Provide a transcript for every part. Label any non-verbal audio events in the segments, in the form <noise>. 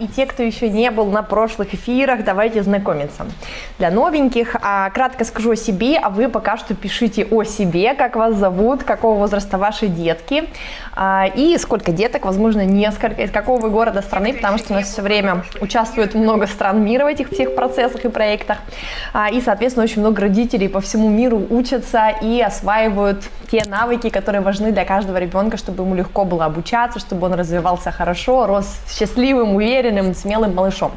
И те, кто еще не был на прошлых эфирах, давайте знакомиться. Для новеньких а, кратко скажу о себе, а вы пока что пишите о себе, как вас зовут, какого возраста ваши детки а, и сколько деток, возможно, несколько, из какого вы города страны, потому что у нас все время участвует много стран мира в этих всех процессах и проектах. А, и, соответственно, очень много родителей по всему миру учатся и осваивают те навыки, которые важны для каждого ребенка, чтобы ему легко было обучаться, чтобы он развивался хорошо, рос счастливым, уверенным, уверенным, смелым малышом.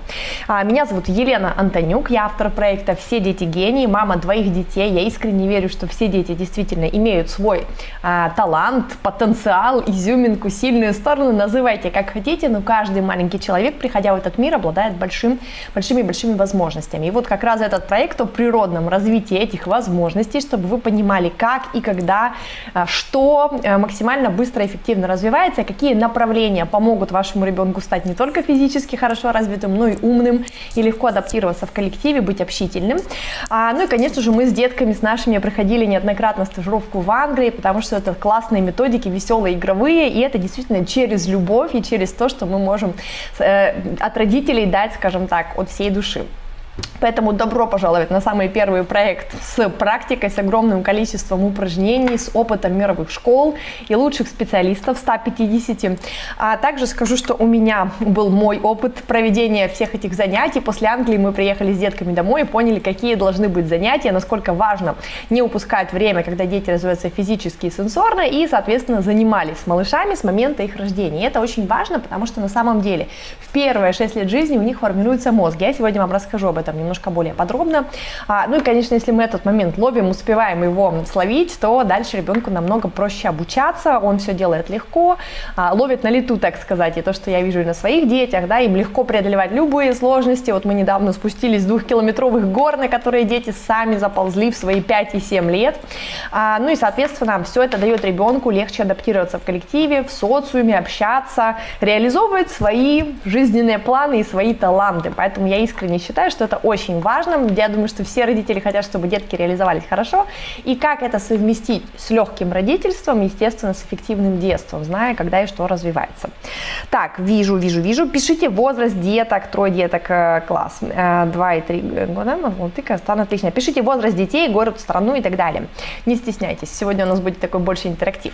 А, меня зовут Елена Антонюк, я автор проекта «Все дети гении», мама двоих детей. Я искренне верю, что все дети действительно имеют свой а, талант, потенциал, изюминку, сильные стороны, называйте как хотите, но каждый маленький человек, приходя в этот мир, обладает большим, большими-большими возможностями. И вот как раз этот проект о природном развитии этих возможностей, чтобы вы понимали, как и когда, а, что максимально быстро и эффективно развивается, какие направления помогут вашему ребенку стать не только физически, физически хорошо развитым, но и умным, и легко адаптироваться в коллективе, быть общительным. А, ну и, конечно же, мы с детками, с нашими проходили неоднократно стажировку в Англии, потому что это классные методики, веселые, игровые, и это действительно через любовь и через то, что мы можем э, от родителей дать, скажем так, от всей души. Поэтому добро пожаловать на самый первый проект с практикой, с огромным количеством упражнений, с опытом мировых школ и лучших специалистов 150. А также скажу, что у меня был мой опыт проведения всех этих занятий. После Англии мы приехали с детками домой и поняли, какие должны быть занятия, насколько важно не упускать время, когда дети развиваются физически и сенсорно, и, соответственно, занимались с малышами с момента их рождения. И это очень важно, потому что на самом деле в первые 6 лет жизни у них формируется мозг. Я сегодня вам расскажу об этом немножко более подробно. А, ну и, конечно, если мы этот момент ловим, успеваем его словить, то дальше ребенку намного проще обучаться, он все делает легко, а, ловит на лету, так сказать, и то, что я вижу и на своих детях, да, им легко преодолевать любые сложности. Вот мы недавно спустились с двухкилометровых гор, на которые дети сами заползли в свои 5 и 7 лет. А, ну и, соответственно, все это дает ребенку легче адаптироваться в коллективе, в социуме, общаться, реализовывать свои жизненные планы и свои таланты. Поэтому я искренне считаю, что это очень важным. Я думаю, что все родители хотят, чтобы детки реализовались хорошо. И как это совместить с легким родительством, естественно, с эффективным детством, зная, когда и что развивается. Так, вижу, вижу, вижу. Пишите возраст деток, трое деток, э, класс, э, два и три года, молотыка, стан отлично. Пишите возраст детей, город, страну и так далее. Не стесняйтесь, сегодня у нас будет такой больше интерактив.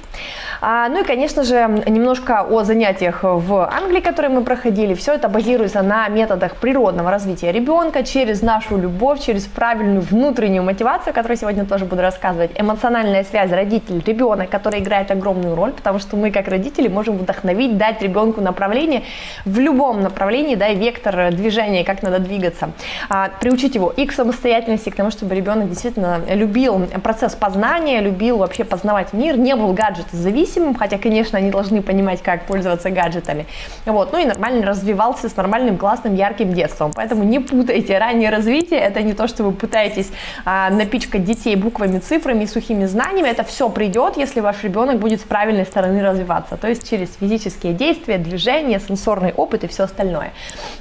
А, ну и, конечно же, немножко о занятиях в Англии, которые мы проходили. Все это базируется на методах природного развития ребенка, через нашу любовь, через правильную внутреннюю мотивацию, о которой сегодня тоже буду рассказывать. Эмоциональная связь родитель-ребенок, которая играет огромную роль, потому что мы как родители можем вдохновить, дать ребенку направление в любом направлении, да, вектор движения, как надо двигаться. А, приучить его и к самостоятельности, к тому, чтобы ребенок действительно любил процесс познания, любил вообще познавать мир, не был гаджет зависимым, хотя, конечно, они должны понимать, как пользоваться гаджетами. Вот. Ну и нормально развивался с нормальным, классным, ярким детством. Поэтому не путайте раннее развитие, это не то, что вы пытаетесь а, напичкать детей буквами, цифрами сухими знаниями, это все придет, если ваш ребенок будет с правильной стороны развиваться, то есть через физические действия, движения, сенсорный опыт и все остальное.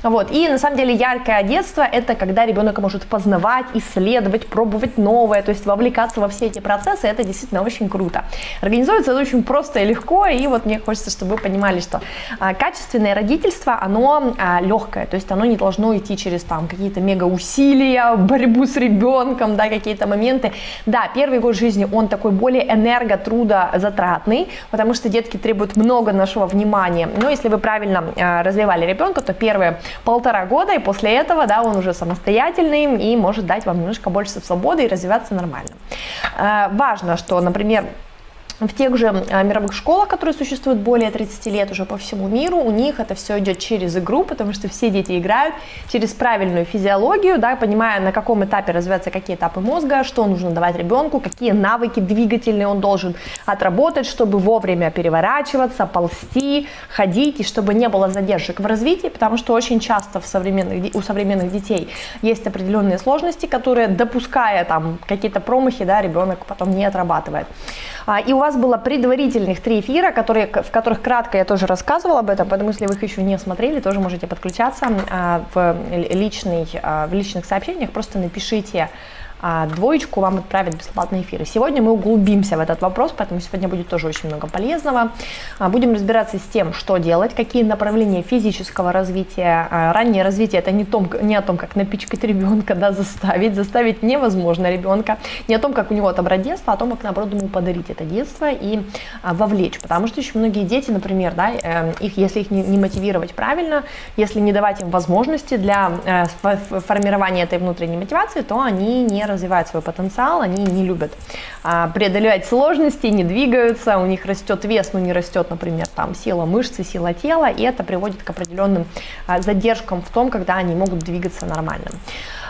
Вот. И на самом деле яркое детство – это когда ребенок может познавать, исследовать, пробовать новое, то есть вовлекаться во все эти процессы, это действительно очень круто. Организуется это очень просто и легко, и вот мне хочется, чтобы вы понимали, что а, качественное родительство, оно а, легкое, то есть оно не должно идти через там какие-то мега усилия, борьбу с ребенком, да, какие-то моменты. Да, первый год жизни, он такой более энерготрудозатратный, потому что детки требуют много нашего внимания. Но если вы правильно э, развивали ребенка, то первые полтора года, и после этого, да, он уже самостоятельный и может дать вам немножко больше свободы и развиваться нормально. Э, важно, что, например, в тех же а, мировых школах, которые существуют более 30 лет уже по всему миру, у них это все идет через игру, потому что все дети играют через правильную физиологию, да, понимая, на каком этапе развиваются какие этапы мозга, что нужно давать ребенку, какие навыки двигательные он должен отработать, чтобы вовремя переворачиваться, ползти, ходить, и чтобы не было задержек в развитии, потому что очень часто в современных, у современных детей есть определенные сложности, которые, допуская там какие-то промахи, да, ребенок потом не отрабатывает. А, и у вас было предварительных три эфира, которые, в которых кратко я тоже рассказывала об этом, поэтому если вы их еще не смотрели, тоже можете подключаться а, в, личный, а, в личных сообщениях, просто напишите а двоечку вам отправят бесплатные эфиры. Сегодня мы углубимся в этот вопрос, поэтому сегодня будет тоже очень много полезного. А, будем разбираться с тем, что делать, какие направления физического развития. А, раннее развитие это не, том, не о том, как напичкать ребенка, да, заставить. Заставить невозможно ребенка. Не о том, как у него отобрать детство, а о том, как, наоборот, ему подарить это детство и а, вовлечь. Потому что очень многие дети, например, да, э, их, если их не, не мотивировать правильно, если не давать им возможности для э, формирования этой внутренней мотивации, то они не развивают свой потенциал, они не любят а, преодолевать сложности, не двигаются, у них растет вес, но не растет, например, там сила мышцы, сила тела, и это приводит к определенным а, задержкам в том, когда они могут двигаться нормально.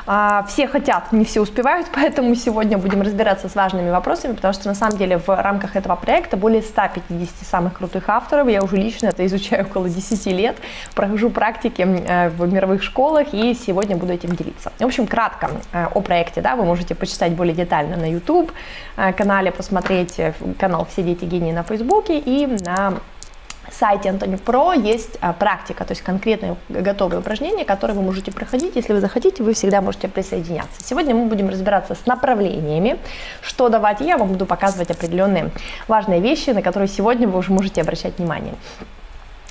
А, все хотят, не все успевают, <laughs> поэтому сегодня будем разбираться с важными вопросами, потому что на самом деле в рамках этого проекта более 150 самых крутых авторов. Я уже лично это изучаю около 10 лет, прохожу практики э, в мировых школах и сегодня буду этим делиться. В общем, кратко э, о проекте, да, вы можете почитать более детально на YouTube э, канале, посмотреть канал «Все дети гении» на Фейсбуке и на сайте Антони Про есть а, практика, то есть конкретные готовые упражнения, которые вы можете проходить. Если вы захотите, вы всегда можете присоединяться. Сегодня мы будем разбираться с направлениями, что давать, и я вам буду показывать определенные важные вещи, на которые сегодня вы уже можете обращать внимание.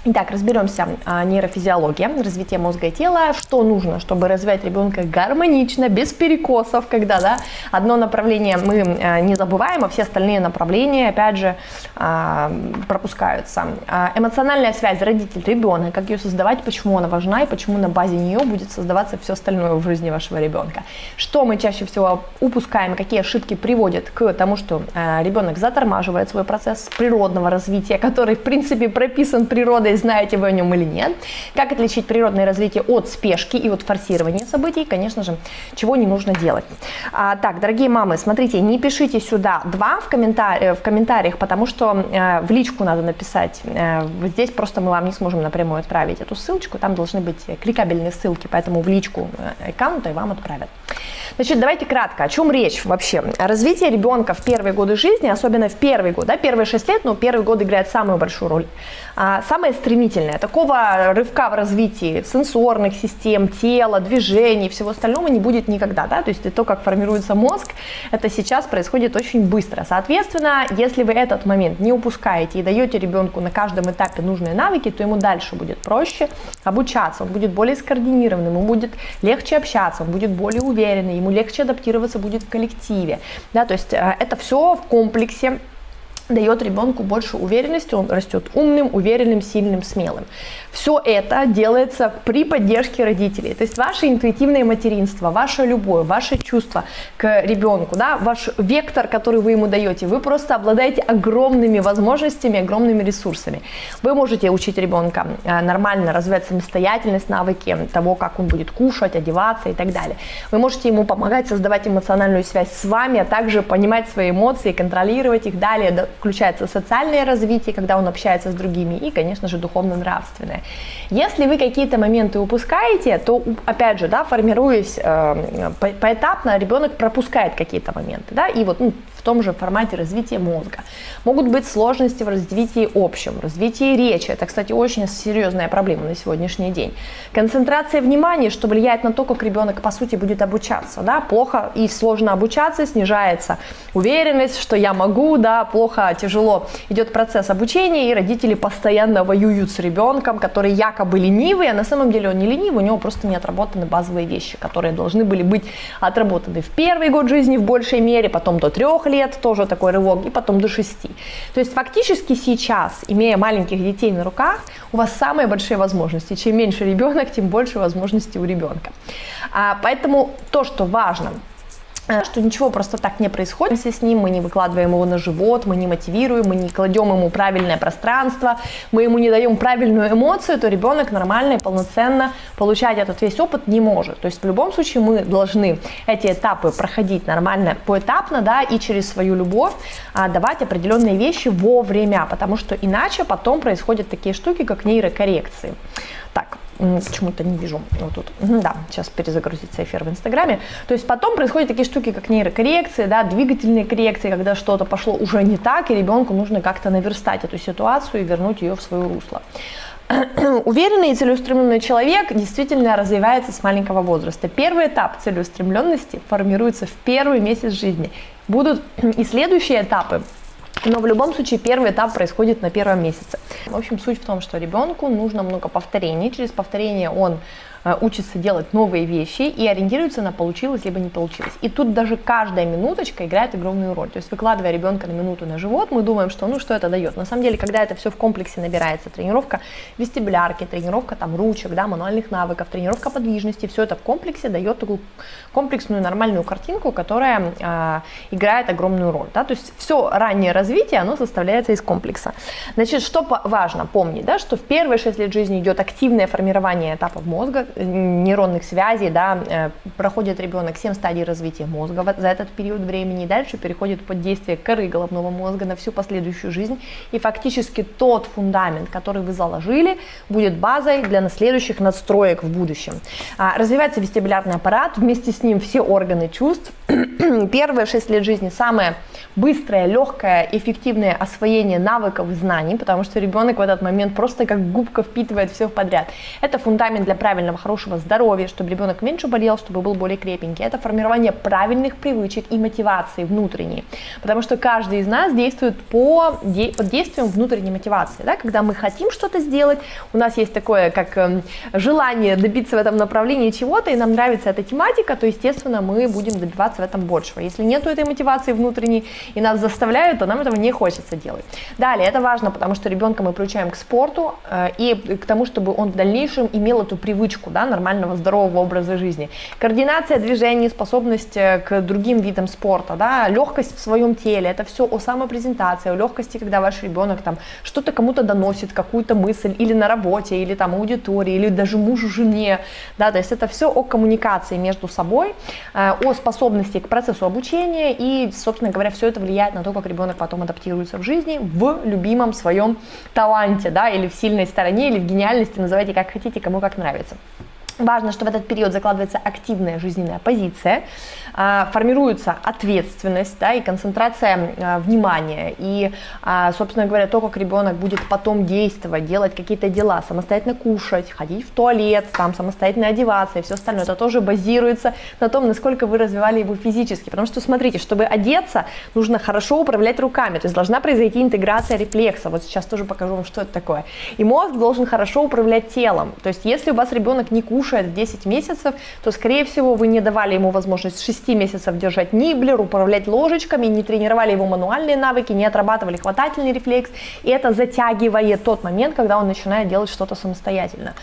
Итак, разберемся. А, нейрофизиология, развитие мозга и тела. Что нужно, чтобы развивать ребенка гармонично, без перекосов, когда да, одно направление мы а, не забываем, а все остальные направления, опять же, а, пропускаются. Эмоциональная связь родитель-ребенок, как ее создавать, почему она важна и почему на базе нее будет создаваться все остальное в жизни вашего ребенка. Что мы чаще всего упускаем, какие ошибки приводят к тому, что ребенок затормаживает свой процесс природного развития, который, в принципе, прописан природой и знаете вы о нем или нет. Как отличить природное развитие от спешки и от форсирования событий, конечно же, чего не нужно делать. А, так, дорогие мамы, смотрите, не пишите сюда два в, комментари э, в комментариях, потому что э, в личку надо написать. Э, здесь просто мы вам не сможем напрямую отправить эту ссылочку, там должны быть кликабельные ссылки, поэтому в личку э, аккаунта и вам отправят. Значит, давайте кратко, о чем речь вообще. Развитие ребенка в первые годы жизни, особенно в первый год, да, первые шесть лет, но первый год играет самую большую роль. А, самое стремительное, такого рывка в развитии сенсорных систем, тела, движений, всего остального не будет никогда, да, то есть то, как формируется мозг, это сейчас происходит очень быстро. Соответственно, если вы этот момент не упускаете и даете ребенку на каждом этапе нужные навыки, то ему дальше будет проще обучаться, он будет более скоординированным, ему будет легче общаться, он будет более уверенный, ему легче адаптироваться будет в коллективе, да, то есть э, это все в комплексе дает ребенку больше уверенности, он растет умным, уверенным, сильным, смелым. Все это делается при поддержке родителей. То есть ваше интуитивное материнство, ваша любовь, ваше чувство к ребенку, да, ваш вектор, который вы ему даете, вы просто обладаете огромными возможностями, огромными ресурсами. Вы можете учить ребенка э, нормально развивать самостоятельность, навыки того, как он будет кушать, одеваться и так далее. Вы можете ему помогать создавать эмоциональную связь с вами, а также понимать свои эмоции, контролировать их далее, включается социальное развитие, когда он общается с другими, и, конечно же, духовно-нравственное. Если вы какие-то моменты упускаете, то, опять же, да, формируясь э, по поэтапно, ребенок пропускает какие-то моменты, да, и вот ну, в том же формате развития мозга. Могут быть сложности в развитии общем, развитии речи. Это, кстати, очень серьезная проблема на сегодняшний день. Концентрация внимания, что влияет на то, как ребенок, по сути, будет обучаться. Да? Плохо и сложно обучаться, снижается уверенность, что я могу, да, плохо, тяжело идет процесс обучения, и родители постоянно воюют с ребенком, который якобы ленивый, а на самом деле он не ленивый, у него просто не отработаны базовые вещи, которые должны были быть отработаны в первый год жизни в большей мере, потом до трех лет, тоже такой рывок, и потом до 6. То есть фактически сейчас, имея маленьких детей на руках, у вас самые большие возможности. Чем меньше ребенок, тем больше возможностей у ребенка. А, поэтому то, что важно, что ничего просто так не происходит с ним, мы не выкладываем его на живот, мы не мотивируем, мы не кладем ему правильное пространство, мы ему не даем правильную эмоцию, то ребенок нормально и полноценно получать этот весь опыт не может. То есть в любом случае мы должны эти этапы проходить нормально, поэтапно, да, и через свою любовь а, давать определенные вещи вовремя, потому что иначе потом происходят такие штуки, как нейрокоррекции. Так, почему-то не вижу вот тут. Да, сейчас перезагрузится эфир в Инстаграме. То есть потом происходят такие штуки, как нейрокоррекции, да, двигательные коррекции, когда что-то пошло уже не так, и ребенку нужно как-то наверстать эту ситуацию и вернуть ее в свое русло. <clears throat> Уверенный и целеустремленный человек действительно развивается с маленького возраста. Первый этап целеустремленности формируется в первый месяц жизни. Будут <clears throat> и следующие этапы, но в любом случае первый этап происходит на первом месяце. В общем, суть в том, что ребенку нужно много повторений. Через повторение он учится делать новые вещи и ориентируется на получилось либо не получилось. И тут даже каждая минуточка играет огромную роль. То есть выкладывая ребенка на минуту на живот, мы думаем, что ну что это дает. На самом деле, когда это все в комплексе набирается, тренировка вестибулярки, тренировка там ручек, да, мануальных навыков, тренировка подвижности, все это в комплексе дает такую комплексную нормальную картинку, которая э, играет огромную роль. Да? То есть все раннее развитие, оно составляется из комплекса. Значит, что важно помнить, да, что в первые 6 лет жизни идет активное формирование этапов мозга, нейронных связей, да, э, проходит ребенок 7 стадий развития мозга за этот период времени, и дальше переходит под действие коры головного мозга на всю последующую жизнь, и фактически тот фундамент, который вы заложили, будет базой для следующих надстроек в будущем. А, развивается вестибулярный аппарат, вместе с ним все органы чувств. <clears throat> Первые 6 лет жизни самое быстрое, легкое, эффективное освоение навыков и знаний, потому что ребенок в этот момент просто как губка впитывает все подряд. Это фундамент для правильного, хорошего здоровья, чтобы ребенок меньше болел, чтобы был более крепенький. Это формирование правильных привычек и мотивации внутренней, потому что каждый из нас действует по, под действием внутренней мотивации. Да? Когда мы хотим что-то сделать, у нас есть такое, как э, желание добиться в этом направлении чего-то, и нам нравится эта тематика, то, естественно, мы будем добиваться в этом большего. Если нет этой мотивации внутренней, и нас заставляют, то нам этого не хочется делать. Далее, это важно, потому что ребенка мы приучаем к спорту э, и к тому, чтобы он в дальнейшем имел эту привычку да, нормального здорового образа жизни. Координация движений, способность э, к другим видам спорта, да, легкость в своем теле, это все о самопрезентации, о легкости, когда ваш ребенок там что-то кому-то доносит, какую-то мысль или на работе, или там аудитории, или даже мужу, жене, да, то есть это все о коммуникации между собой, э, о способности к процессу обучения и, собственно говоря, все это влияет на то, как ребенок потом адаптируется в жизни в любимом своем таланте, да, или в сильной стороне, или в гениальности, называйте как хотите, кому как нравится. Важно, что в этот период закладывается активная жизненная позиция, а, формируется ответственность да, и концентрация а, внимания. И, а, собственно говоря, то, как ребенок будет потом действовать, делать какие-то дела, самостоятельно кушать, ходить в туалет, там, самостоятельно одеваться и все остальное, это тоже базируется на том, насколько вы развивали его физически. Потому что, смотрите, чтобы одеться, нужно хорошо управлять руками, то есть должна произойти интеграция рефлекса. Вот сейчас тоже покажу вам, что это такое. И мозг должен хорошо управлять телом. То есть если у вас ребенок не кушает, кушает 10 месяцев, то, скорее всего, вы не давали ему возможность 6 месяцев держать ниблер, управлять ложечками, не тренировали его мануальные навыки, не отрабатывали хватательный рефлекс, и это затягивает тот момент, когда он начинает делать что-то самостоятельно.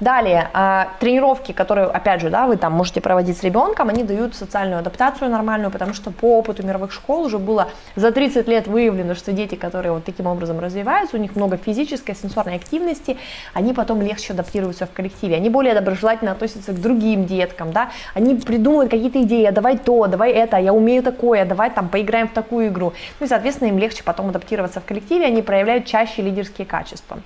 Далее, а, тренировки, которые, опять же, да, вы там можете проводить с ребенком, они дают социальную адаптацию нормальную, потому что по опыту мировых школ уже было за 30 лет выявлено, что дети, которые вот таким образом развиваются, у них много физической, сенсорной активности, они потом легче адаптируются в коллективе, они более доброжелательны внимательно относятся к другим деткам, да, они придумывают какие-то идеи, а давай то, давай это, я умею такое, давай там поиграем в такую игру. Ну и, соответственно, им легче потом адаптироваться в коллективе, они проявляют чаще лидерские качества.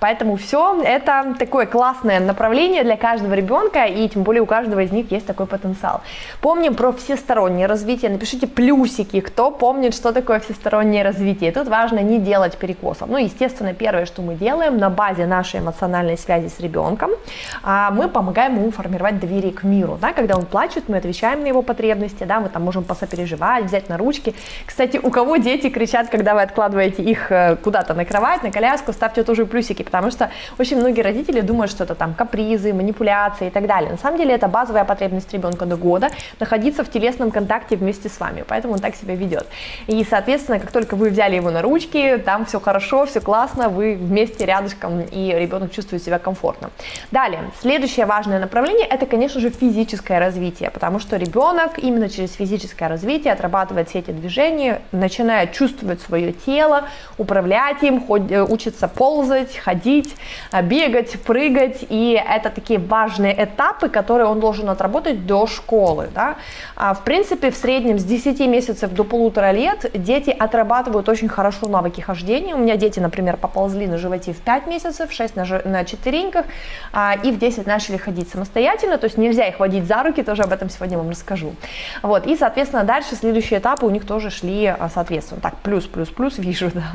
Поэтому все это такое классное направление для каждого ребенка, и тем более у каждого из них есть такой потенциал. Помним про всестороннее развитие, напишите плюсики, кто помнит, что такое всестороннее развитие. Тут важно не делать перекосов. Ну, естественно, первое, что мы делаем на базе нашей эмоциональной связи с ребенком, а, мы помогаем помогаем ему формировать доверие к миру. Да? Когда он плачет, мы отвечаем на его потребности, да, мы там можем посопереживать, взять на ручки. Кстати, у кого дети кричат, когда вы откладываете их э, куда-то на кровать, на коляску, ставьте тоже плюсики, потому что очень многие родители думают, что это там капризы, манипуляции и так далее. На самом деле это базовая потребность ребенка до года, находиться в телесном контакте вместе с вами, поэтому он так себя ведет. И, соответственно, как только вы взяли его на ручки, там все хорошо, все классно, вы вместе рядышком, и ребенок чувствует себя комфортно. Далее, следующее важное важное направление – это, конечно же, физическое развитие, потому что ребенок именно через физическое развитие отрабатывает все эти движения, начинает чувствовать свое тело, управлять им, э, учится ползать, ходить, э, бегать, прыгать, и это такие важные этапы, которые он должен отработать до школы. Да? А, в принципе, в среднем с 10 месяцев до полутора лет дети отрабатывают очень хорошо навыки хождения. У меня дети, например, поползли на животе в 5 месяцев, 6 на, на четвереньках, а, и в 10 начали ходить самостоятельно, то есть нельзя их водить за руки, тоже об этом сегодня вам расскажу. Вот, и, соответственно, дальше следующие этапы у них тоже шли а, соответственно. Так, плюс, плюс, плюс, <laughs> вижу, да.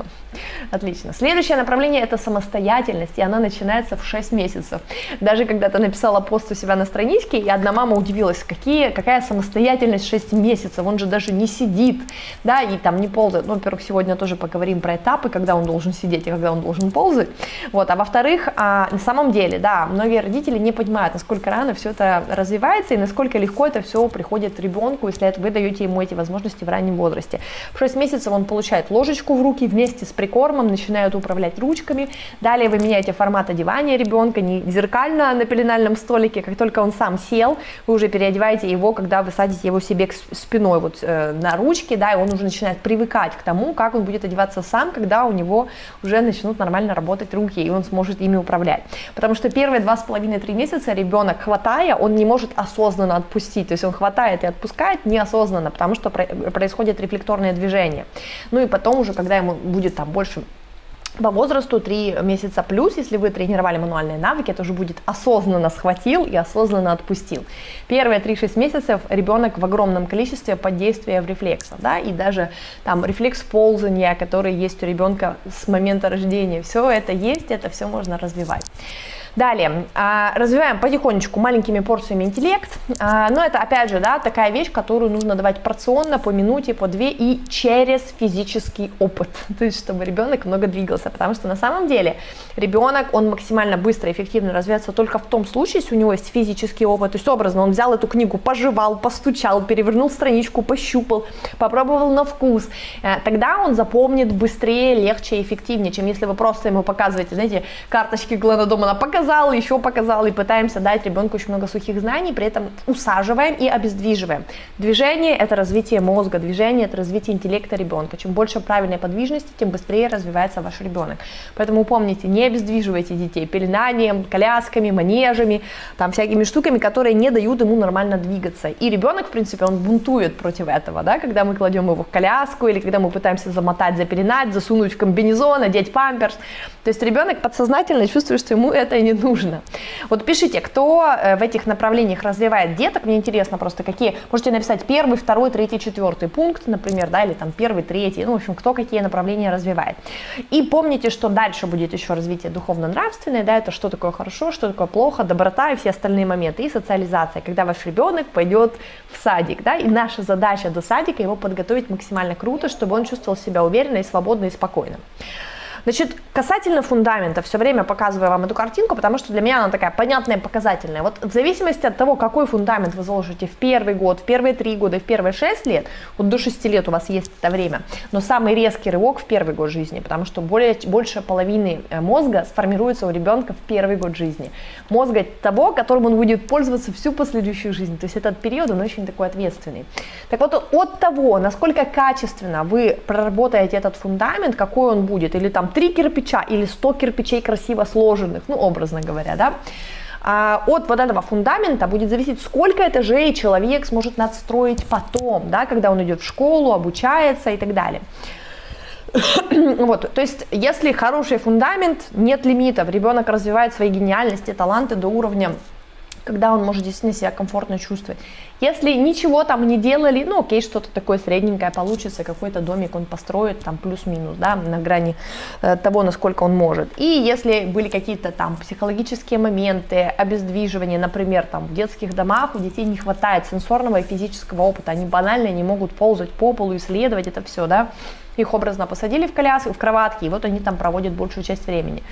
Отлично. Следующее направление – это самостоятельность, и она начинается в 6 месяцев. Даже когда-то написала пост у себя на страничке, и одна мама удивилась, какие, какая самостоятельность 6 месяцев, он же даже не сидит, да, и там не ползает. Ну, во-первых, сегодня тоже поговорим про этапы, когда он должен сидеть и когда он должен ползать. Вот, а во-вторых, а, на самом деле, да, многие родители не понимают, насколько рано все это развивается и насколько легко это все приходит ребенку, если вы даете ему эти возможности в раннем возрасте. В 6 месяцев он получает ложечку в руки вместе с прикормом, начинают управлять ручками. Далее вы меняете формат одевания ребенка, не зеркально на пеленальном столике, как только он сам сел, вы уже переодеваете его, когда вы садите его себе спиной вот э, на ручки, да, и он уже начинает привыкать к тому, как он будет одеваться сам, когда у него уже начнут нормально работать руки, и он сможет ими управлять. Потому что первые два с половиной-три месяца ребенок, хватая, он не может осознанно отпустить, то есть он хватает и отпускает неосознанно, потому что происходит рефлекторное движение. Ну и потом уже, когда ему будет там больше по возрасту 3 месяца плюс, если вы тренировали мануальные навыки, это уже будет осознанно схватил и осознанно отпустил. Первые 3-6 месяцев ребенок в огромном количестве под действием рефлексов, да, и даже там рефлекс ползания, который есть у ребенка с момента рождения, все это есть, это все можно развивать. Далее, а, развиваем потихонечку маленькими порциями интеллект, а, но это опять же, да, такая вещь, которую нужно давать порционно, по минуте, по две и через физический опыт, <laughs> то есть чтобы ребенок много двигался, потому что на самом деле ребенок, он максимально быстро и эффективно развивается только в том случае, если у него есть физический опыт, то есть образно он взял эту книгу, пожевал, постучал, перевернул страничку, пощупал, попробовал на вкус, э, тогда он запомнит быстрее, легче и эффективнее, чем если вы просто ему показываете, знаете, карточки Глена Домана, показываете, показал, еще показал, и пытаемся дать ребенку очень много сухих знаний, при этом усаживаем и обездвиживаем. Движение – это развитие мозга, движение – это развитие интеллекта ребенка. Чем больше правильной подвижности, тем быстрее развивается ваш ребенок. Поэтому помните, не обездвиживайте детей пеленанием, колясками, манежами, там всякими штуками, которые не дают ему нормально двигаться. И ребенок, в принципе, он бунтует против этого, да, когда мы кладем его в коляску или когда мы пытаемся замотать, запеленать, засунуть в комбинезон, одеть памперс. То есть ребенок подсознательно чувствует, что ему это не не нужно. Вот пишите, кто э, в этих направлениях развивает деток, мне интересно просто, какие, можете написать первый, второй, третий, четвертый пункт, например, да, или там первый, третий, ну, в общем, кто какие направления развивает. И помните, что дальше будет еще развитие духовно-нравственное, да, это что такое хорошо, что такое плохо, доброта и все остальные моменты, и социализация, когда ваш ребенок пойдет в садик, да, и наша задача до садика его подготовить максимально круто, чтобы он чувствовал себя уверенно и свободно и спокойно. Значит, касательно фундамента, все время показываю вам эту картинку, потому что для меня она такая понятная, показательная. Вот в зависимости от того, какой фундамент вы заложите в первый год, в первые три года, в первые шесть лет, вот до шести лет у вас есть это время, но самый резкий рывок в первый год жизни, потому что более, больше половины э, мозга сформируется у ребенка в первый год жизни. Мозга того, которым он будет пользоваться всю последующую жизнь. То есть этот период, он очень такой ответственный. Так вот, от того, насколько качественно вы проработаете этот фундамент, какой он будет, или там три кирпича или 100 кирпичей красиво сложенных, ну, образно говоря, да, а от вот этого фундамента будет зависеть, сколько этажей человек сможет надстроить потом, да, когда он идет в школу, обучается и так далее. <coughs> Вот, то есть, если хороший фундамент, нет лимитов, ребенок развивает свои гениальности, таланты до уровня когда он может действительно себя комфортно чувствовать. Если ничего там не делали, ну окей, что-то такое средненькое получится, какой-то домик он построит, там плюс-минус, да, на грани э, того, насколько он может. И если были какие-то там психологические моменты, обездвиживания, например, там в детских домах у детей не хватает сенсорного и физического опыта, они банально не могут ползать по полу, исследовать это все, да, их образно посадили в коляску, в кроватки, и вот они там проводят большую часть времени.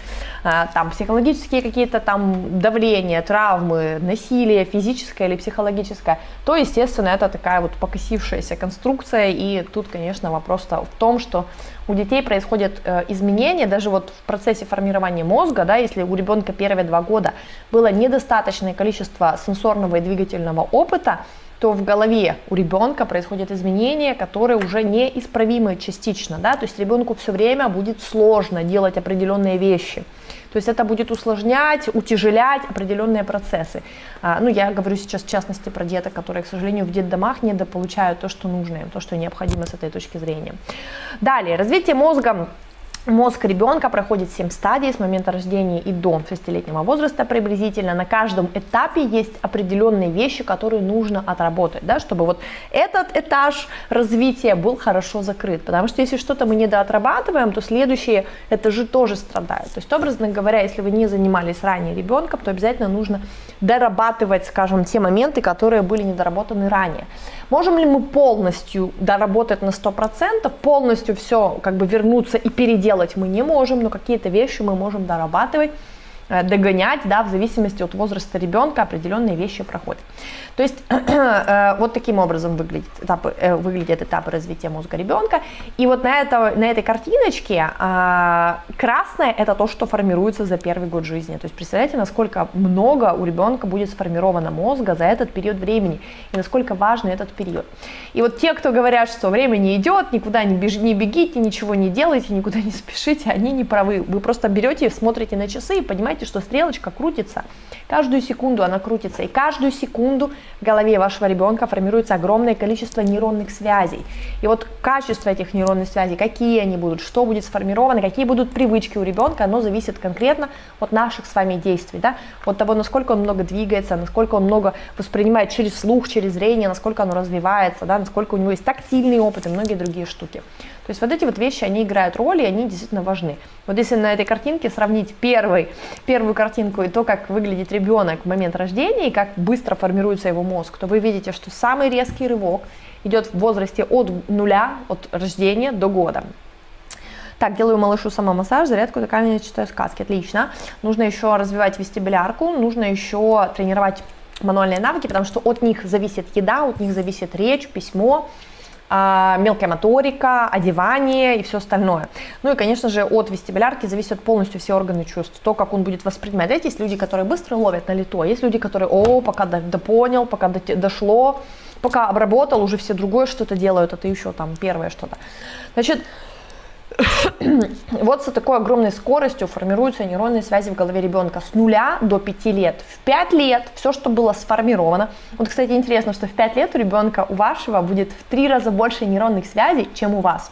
А, там психологические какие-то там давления, травмы, насилие физическое или психологическое, то, естественно, это такая вот покосившаяся конструкция, и тут, конечно, вопрос в том, что у детей происходят э, изменения, даже вот в процессе формирования мозга, да, если у ребенка первые два года было недостаточное количество сенсорного и двигательного опыта, то в голове у ребенка происходят изменения, которые уже неисправимы частично, да, то есть ребенку все время будет сложно делать определенные вещи. То есть это будет усложнять, утяжелять определенные процессы. А, ну, я говорю сейчас в частности про деток, которые, к сожалению, в детдомах недополучают то, что нужно им, то, что необходимо с этой точки зрения. Далее, развитие мозга Мозг ребенка проходит 7 стадий с момента рождения и до 6-летнего возраста приблизительно. На каждом этапе есть определенные вещи, которые нужно отработать, да, чтобы вот этот этаж развития был хорошо закрыт. Потому что если что-то мы недоотрабатываем, то следующие этажи тоже страдают. То есть, образно говоря, если вы не занимались ранее ребенком, то обязательно нужно дорабатывать, скажем, те моменты, которые были недоработаны ранее. Можем ли мы полностью доработать на 100%, полностью все как бы вернуться и переделать мы не можем, но какие-то вещи мы можем дорабатывать догонять, да, в зависимости от возраста ребенка определенные вещи проходят. То есть <clears throat> э, вот таким образом выглядит этапы, э, выглядят этапы развития мозга ребенка. И вот на, это, на этой картиночке красное это то, что формируется за первый год жизни. То есть представляете, насколько много у ребенка будет сформировано мозга за этот период времени и насколько важный этот период. И вот те, кто говорят, что время не идет, никуда не, беж, не бегите, ничего не делайте, никуда не спешите, они не правы. Вы просто берете, смотрите на часы и понимаете, понимаете, что стрелочка крутится. Каждую секунду она крутится, и каждую секунду в голове вашего ребенка формируется огромное количество нейронных связей. И вот качество этих нейронных связей, какие они будут, что будет сформировано, какие будут привычки у ребенка, оно зависит конкретно от наших с вами действий, да, от того, насколько он много двигается, насколько он много воспринимает через слух, через зрение, насколько оно развивается, да, насколько у него есть тактильный опыт и многие другие штуки. То есть вот эти вот вещи, они играют роль, и они действительно важны. Вот если на этой картинке сравнить первый, первую картинку и то, как выглядит ребенок в момент рождения, и как быстро формируется его мозг, то вы видите, что самый резкий рывок идет в возрасте от нуля, от рождения до года. Так, делаю малышу самомассаж, зарядку, дыхание, читаю сказки. Отлично. Нужно еще развивать вестибулярку, нужно еще тренировать мануальные навыки, потому что от них зависит еда, от них зависит речь, письмо, мелкая моторика, одевание и все остальное. Ну и, конечно же, от вестибулярки зависят полностью все органы чувств, то, как он будет воспринимать. Знаете, есть люди, которые быстро ловят на лето, а есть люди, которые, о, пока допонял, пока дошло, пока обработал, уже все другое что-то делают, это еще там первое что-то. Значит, <clears throat> вот с такой огромной скоростью формируются нейронные связи в голове ребенка с нуля до 5 лет. В 5 лет все, что было сформировано, вот, кстати, интересно, что в 5 лет у ребенка, у вашего, будет в 3 раза больше нейронных связей, чем у вас.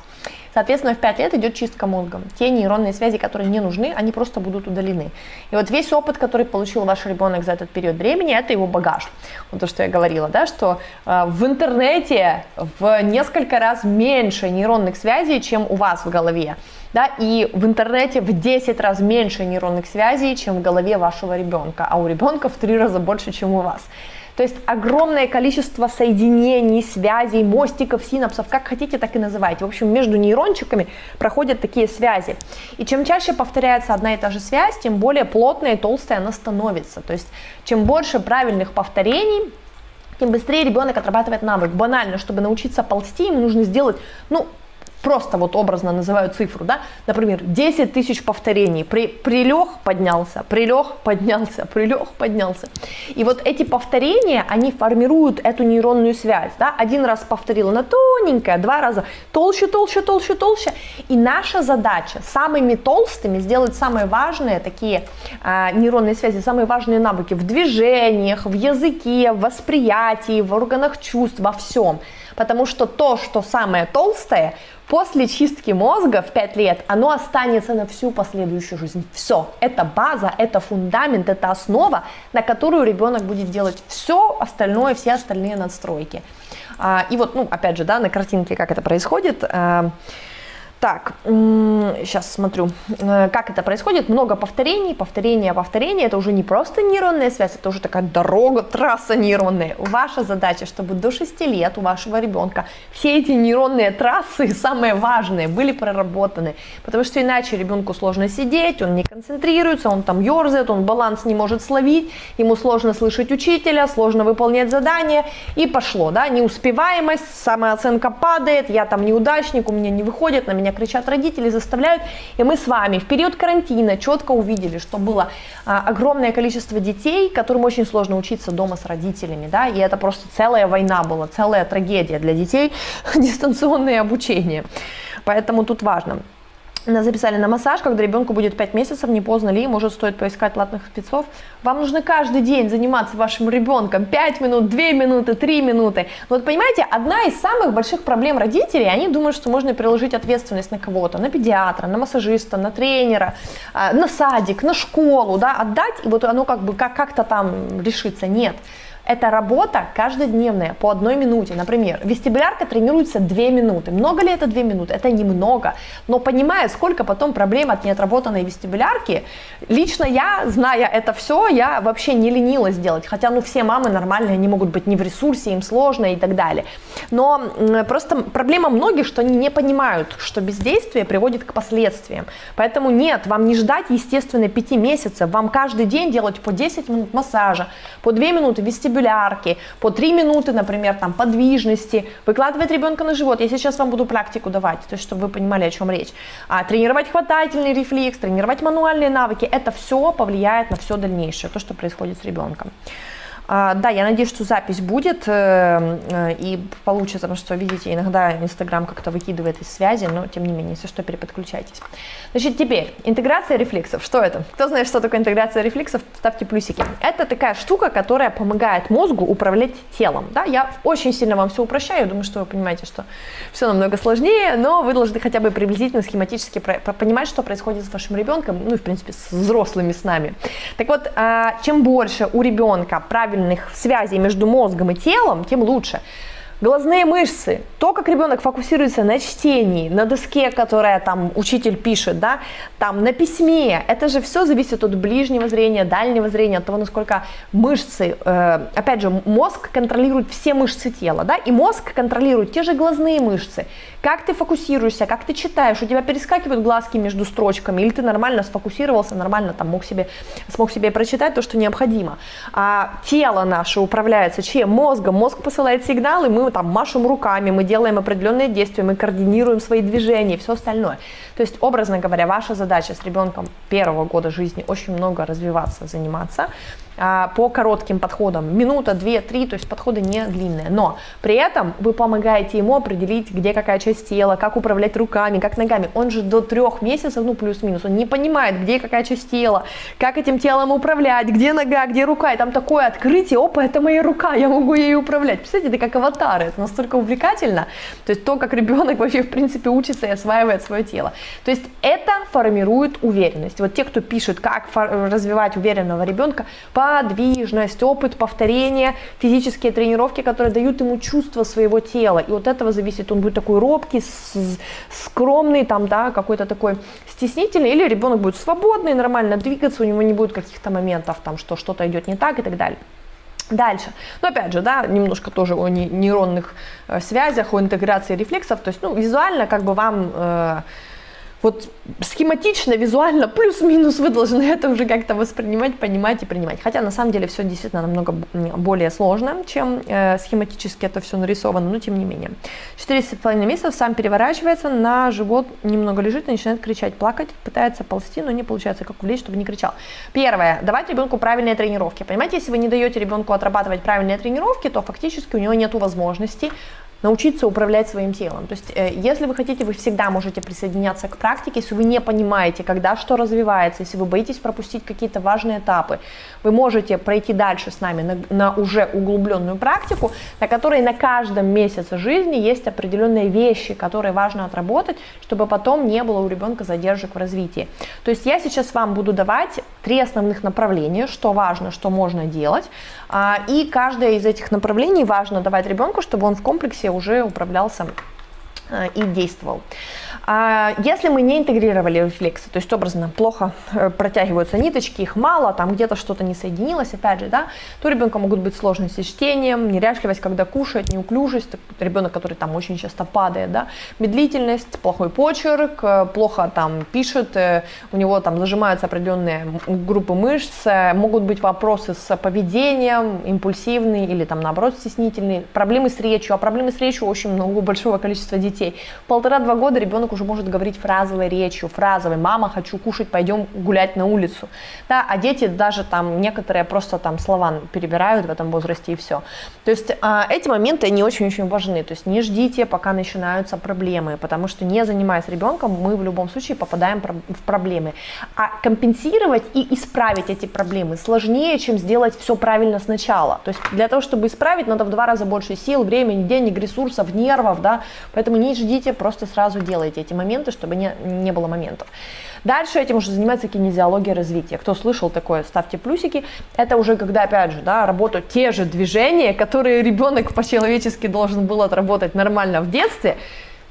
Соответственно, в 5 лет идет чистка мозга. Те нейронные связи, которые не нужны, они просто будут удалены. И вот весь опыт, который получил ваш ребенок за этот период времени, это его багаж. Вот то, что я говорила, да, что э, в интернете в несколько раз меньше нейронных связей, чем у вас в голове. Да, и в интернете в 10 раз меньше нейронных связей, чем в голове вашего ребенка, а у ребенка в 3 раза больше, чем у вас. То есть огромное количество соединений, связей, мостиков, синапсов, как хотите, так и называйте. В общем, между нейрончиками проходят такие связи. И чем чаще повторяется одна и та же связь, тем более плотная и толстая она становится. То есть чем больше правильных повторений, тем быстрее ребенок отрабатывает навык. Банально, чтобы научиться ползти, ему нужно сделать, ну, просто вот образно называю цифру, да, например, 10 тысяч повторений, при, прилег, поднялся, прилег, поднялся, прилег, поднялся. И вот эти повторения, они формируют эту нейронную связь, да, один раз повторила, она тоненькая, два раза толще, толще, толще, толще. И наша задача самыми толстыми сделать самые важные такие э, нейронные связи, самые важные навыки в движениях, в языке, в восприятии, в органах чувств, во всем. Потому что то, что самое толстое, После чистки мозга в 5 лет оно останется на всю последующую жизнь. Все, это база, это фундамент, это основа, на которую ребенок будет делать все остальное, все остальные надстройки. А, и вот, ну, опять же, да, на картинке, как это происходит. Так, сейчас смотрю, э, как это происходит. Много повторений, повторения, повторения. Это уже не просто нейронная связь, это уже такая дорога, трасса нейронная. Ваша задача, чтобы до 6 лет у вашего ребенка все эти нейронные трассы, <laughs> самые важные, были проработаны. Потому что иначе ребенку сложно сидеть, он не концентрируется, он там ерзает, он баланс не может словить, ему сложно слышать учителя, сложно выполнять задания. И пошло, да, неуспеваемость, самооценка падает, я там неудачник, у меня не выходит, на меня меня кричат родители, заставляют. И мы с вами в период карантина четко увидели, что было а, огромное количество детей, которым очень сложно учиться дома с родителями, да, и это просто целая война была, целая трагедия для детей, <laughs> дистанционное обучение. Поэтому тут важно. Нас записали на массаж, когда ребенку будет 5 месяцев, не поздно ли, может стоит поискать платных спецов. Вам нужно каждый день заниматься вашим ребенком 5 минут, 2 минуты, 3 минуты. Вот понимаете, одна из самых больших проблем родителей, они думают, что можно переложить ответственность на кого-то, на педиатра, на массажиста, на тренера, а, на садик, на школу, да, отдать, и вот оно как бы как-то там решится. Нет. Это работа каждодневная, по одной минуте. Например, вестибулярка тренируется 2 минуты. Много ли это 2 минуты? Это немного. Но понимая, сколько потом проблем от неотработанной вестибулярки, лично я, зная это все, я вообще не ленилась делать. Хотя, ну, все мамы нормальные, они могут быть не в ресурсе, им сложно и так далее. Но просто проблема многих, что они не понимают, что бездействие приводит к последствиям. Поэтому нет, вам не ждать, естественно, 5 месяцев. Вам каждый день делать по 10 минут массажа, по 2 минуты вестибулярки, вестибулярки, по 3 минуты, например, там, подвижности, выкладывать ребенка на живот. Я сейчас вам буду практику давать, то есть, чтобы вы понимали, о чем речь. А, тренировать хватательный рефлекс, тренировать мануальные навыки, это все повлияет на все дальнейшее, то, что происходит с ребенком. А, да, я надеюсь, что запись будет э, э, и получится, потому что, видите, иногда Инстаграм как-то выкидывает из связи, но тем не менее, если что, переподключайтесь. Значит, теперь, интеграция рефлексов. Что это? Кто знает, что такое интеграция рефлексов, ставьте плюсики. Это такая штука, которая помогает мозгу управлять телом. Да? Я очень сильно вам все упрощаю, думаю, что вы понимаете, что все намного сложнее, но вы должны хотя бы приблизительно схематически понимать, что происходит с вашим ребенком, ну и, в принципе, с взрослыми с нами. Так вот, а, чем больше у ребенка правильно правильных связей между мозгом и телом, тем лучше. Глазные мышцы, то, как ребенок фокусируется на чтении, на доске, которая там учитель пишет, да, там на письме, это же все зависит от ближнего зрения, дальнего зрения, от того, насколько мышцы, э, опять же, мозг контролирует все мышцы тела, да, и мозг контролирует те же глазные мышцы, как ты фокусируешься, как ты читаешь, у тебя перескакивают глазки между строчками, или ты нормально сфокусировался, нормально там мог себе, смог себе прочитать то, что необходимо. А тело наше управляется чем? Мозгом. Мозг посылает сигналы, мы там машем руками, мы делаем определенные действия, мы координируем свои движения и все остальное. То есть, образно говоря, ваша задача с ребенком первого года жизни очень много развиваться, заниматься, по коротким подходам, минута, две, три, то есть подходы не длинные, но при этом вы помогаете ему определить, где какая часть тела, как управлять руками, как ногами. Он же до трех месяцев, ну плюс-минус, он не понимает, где какая часть тела, как этим телом управлять, где нога, где рука, и там такое открытие, опа, это моя рука, я могу ей управлять. Представляете, это как аватары, это настолько увлекательно, то есть то, как ребенок вообще в принципе учится и осваивает свое тело. То есть это формирует уверенность. Вот те, кто пишет, как развивать уверенного ребенка, по подвижность, опыт повторения, физические тренировки, которые дают ему чувство своего тела. И от этого зависит, он будет такой робкий, скромный, там, да, какой-то такой стеснительный, или ребенок будет свободный, нормально двигаться, у него не будет каких-то моментов, там, что что-то идет не так и так далее. Дальше. Но опять же, да, немножко тоже о нейронных э, связях, о интеграции рефлексов. То есть, ну, визуально как бы вам э, вот схематично, визуально, плюс-минус вы должны это уже как-то воспринимать, понимать и принимать. Хотя на самом деле все действительно намного более сложно, чем э, схематически это все нарисовано, но тем не менее. 4,5 месяцев сам переворачивается, на живот немного лежит и начинает кричать, плакать, пытается ползти, но не получается как увлечь, чтобы не кричал. Первое, давать ребенку правильные тренировки. Понимаете, если вы не даете ребенку отрабатывать правильные тренировки, то фактически у него нет возможности научиться управлять своим телом. То есть, э, если вы хотите, вы всегда можете присоединяться к практике, если вы не понимаете, когда что развивается, если вы боитесь пропустить какие-то важные этапы, вы можете пройти дальше с нами на, на уже углубленную практику, на которой на каждом месяце жизни есть определенные вещи, которые важно отработать, чтобы потом не было у ребенка задержек в развитии. То есть я сейчас вам буду давать три основных направления, что важно, что можно делать, и каждое из этих направлений важно давать ребенку, чтобы он в комплексе уже управлялся э, и действовал. А если мы не интегрировали рефлексы, то есть образно плохо э, протягиваются ниточки, их мало, там где-то что-то не соединилось, опять же, да, то у ребенка могут быть сложности с чтением, неряшливость, когда кушает, неуклюжесть, ребенок, который там очень часто падает, да, медлительность, плохой почерк, э, плохо там пишет, э, у него там зажимаются определенные группы мышц, могут быть вопросы с поведением, импульсивные или там наоборот стеснительные, проблемы с речью, а проблемы с речью очень много большого количества детей. Полтора-два года ребенок ребенок уже может говорить фразовой речью, фразовой «мама, хочу кушать, пойдем гулять на улицу». Да, а дети даже там некоторые просто там слова перебирают в этом возрасте и все. То есть а, эти моменты, они очень-очень важны. То есть не ждите, пока начинаются проблемы, потому что не занимаясь ребенком, мы в любом случае попадаем в проблемы. А компенсировать и исправить эти проблемы сложнее, чем сделать все правильно сначала. То есть для того, чтобы исправить, надо в два раза больше сил, времени, денег, ресурсов, нервов, да, поэтому не ждите, просто сразу делайте эти моменты, чтобы не, не было моментов. Дальше этим уже занимается кинезиология развития. Кто слышал такое, ставьте плюсики. Это уже когда, опять же, да, работают те же движения, которые ребенок по-человечески должен был отработать нормально в детстве,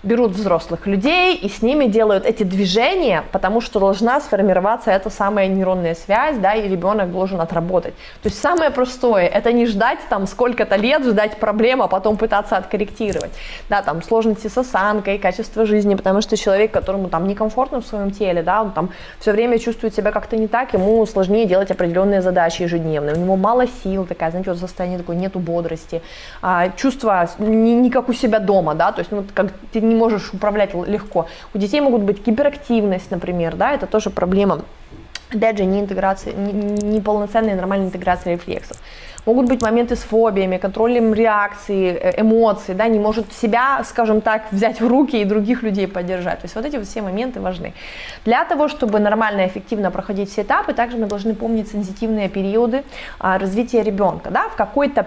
берут взрослых людей и с ними делают эти движения, потому что должна сформироваться эта самая нейронная связь, да, и ребенок должен отработать. То есть самое простое, это не ждать там сколько-то лет, ждать проблем, а потом пытаться откорректировать. Да, там сложности с осанкой, качество жизни, потому что человек, которому там некомфортно в своем теле, да, он там все время чувствует себя как-то не так, ему сложнее делать определенные задачи ежедневные, у него мало сил, такая, знаете, вот состояние такое, нету бодрости, а, чувство не, не как у себя дома, да, то есть ну, как ты не можешь управлять легко. У детей могут быть гиперактивность, например, да, это тоже проблема. Опять же, не интеграция, не, не полноценная нормальная интеграция рефлексов. Могут быть моменты с фобиями, контролем реакции, э, эмоций, да, не может себя, скажем так, взять в руки и других людей поддержать. То есть вот эти вот все моменты важны. Для того, чтобы нормально и эффективно проходить все этапы, также мы должны помнить сенситивные периоды а, развития ребенка. Да? В какой-то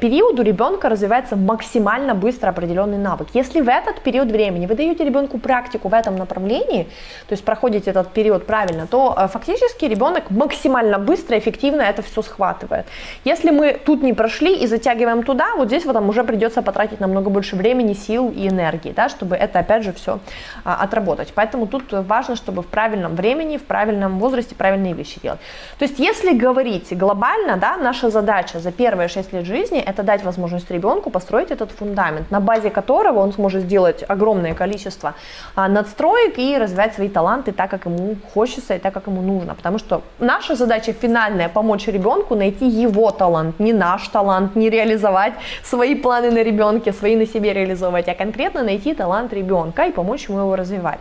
период у ребенка развивается максимально быстро определенный навык. Если в этот период времени вы даете ребенку практику в этом направлении, то есть проходите этот период правильно, то э, фактически ребенок максимально быстро, эффективно это все схватывает. Если мы тут не прошли и затягиваем туда, вот здесь вот там уже придется потратить намного больше времени, сил и энергии, да, чтобы это опять же все а, отработать. Поэтому тут важно, чтобы в правильном времени, в правильном возрасте правильные вещи делать. То есть если говорить глобально, да, наша задача за первые 6 лет жизни это дать возможность ребенку построить этот фундамент, на базе которого он сможет сделать огромное количество а, надстроек и развивать свои таланты так, как ему хочется и так, как ему нужно. Потому что наша задача финальная помочь ребенку найти его талант талант, не наш талант, не реализовать свои планы на ребенке, свои на себе реализовывать, а конкретно найти талант ребенка и помочь ему его развивать.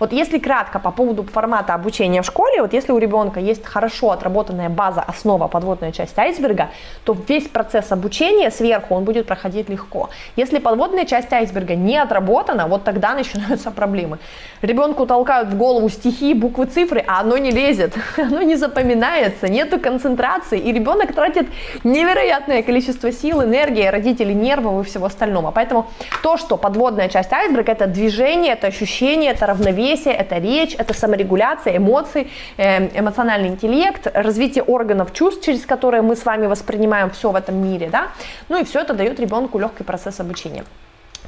Вот если кратко по поводу формата обучения в школе, вот если у ребенка есть хорошо отработанная база, основа, подводная часть айсберга, то весь процесс обучения сверху он будет проходить легко. Если подводная часть айсберга не отработана, вот тогда <laughs> начинаются проблемы. Ребенку толкают в голову стихи, буквы, цифры, а оно не лезет, <laughs> оно не запоминается, нету концентрации, и ребенок тратит невероятное количество сил, энергии, родителей, нервов и всего остального. Поэтому то, что подводная часть айсберга, это движение, это ощущение, это равновесие, это речь, это саморегуляция, эмоции, эм, эмоциональный интеллект, развитие органов чувств, через которые мы с вами воспринимаем все в этом мире, да, ну и все это дает ребенку легкий процесс обучения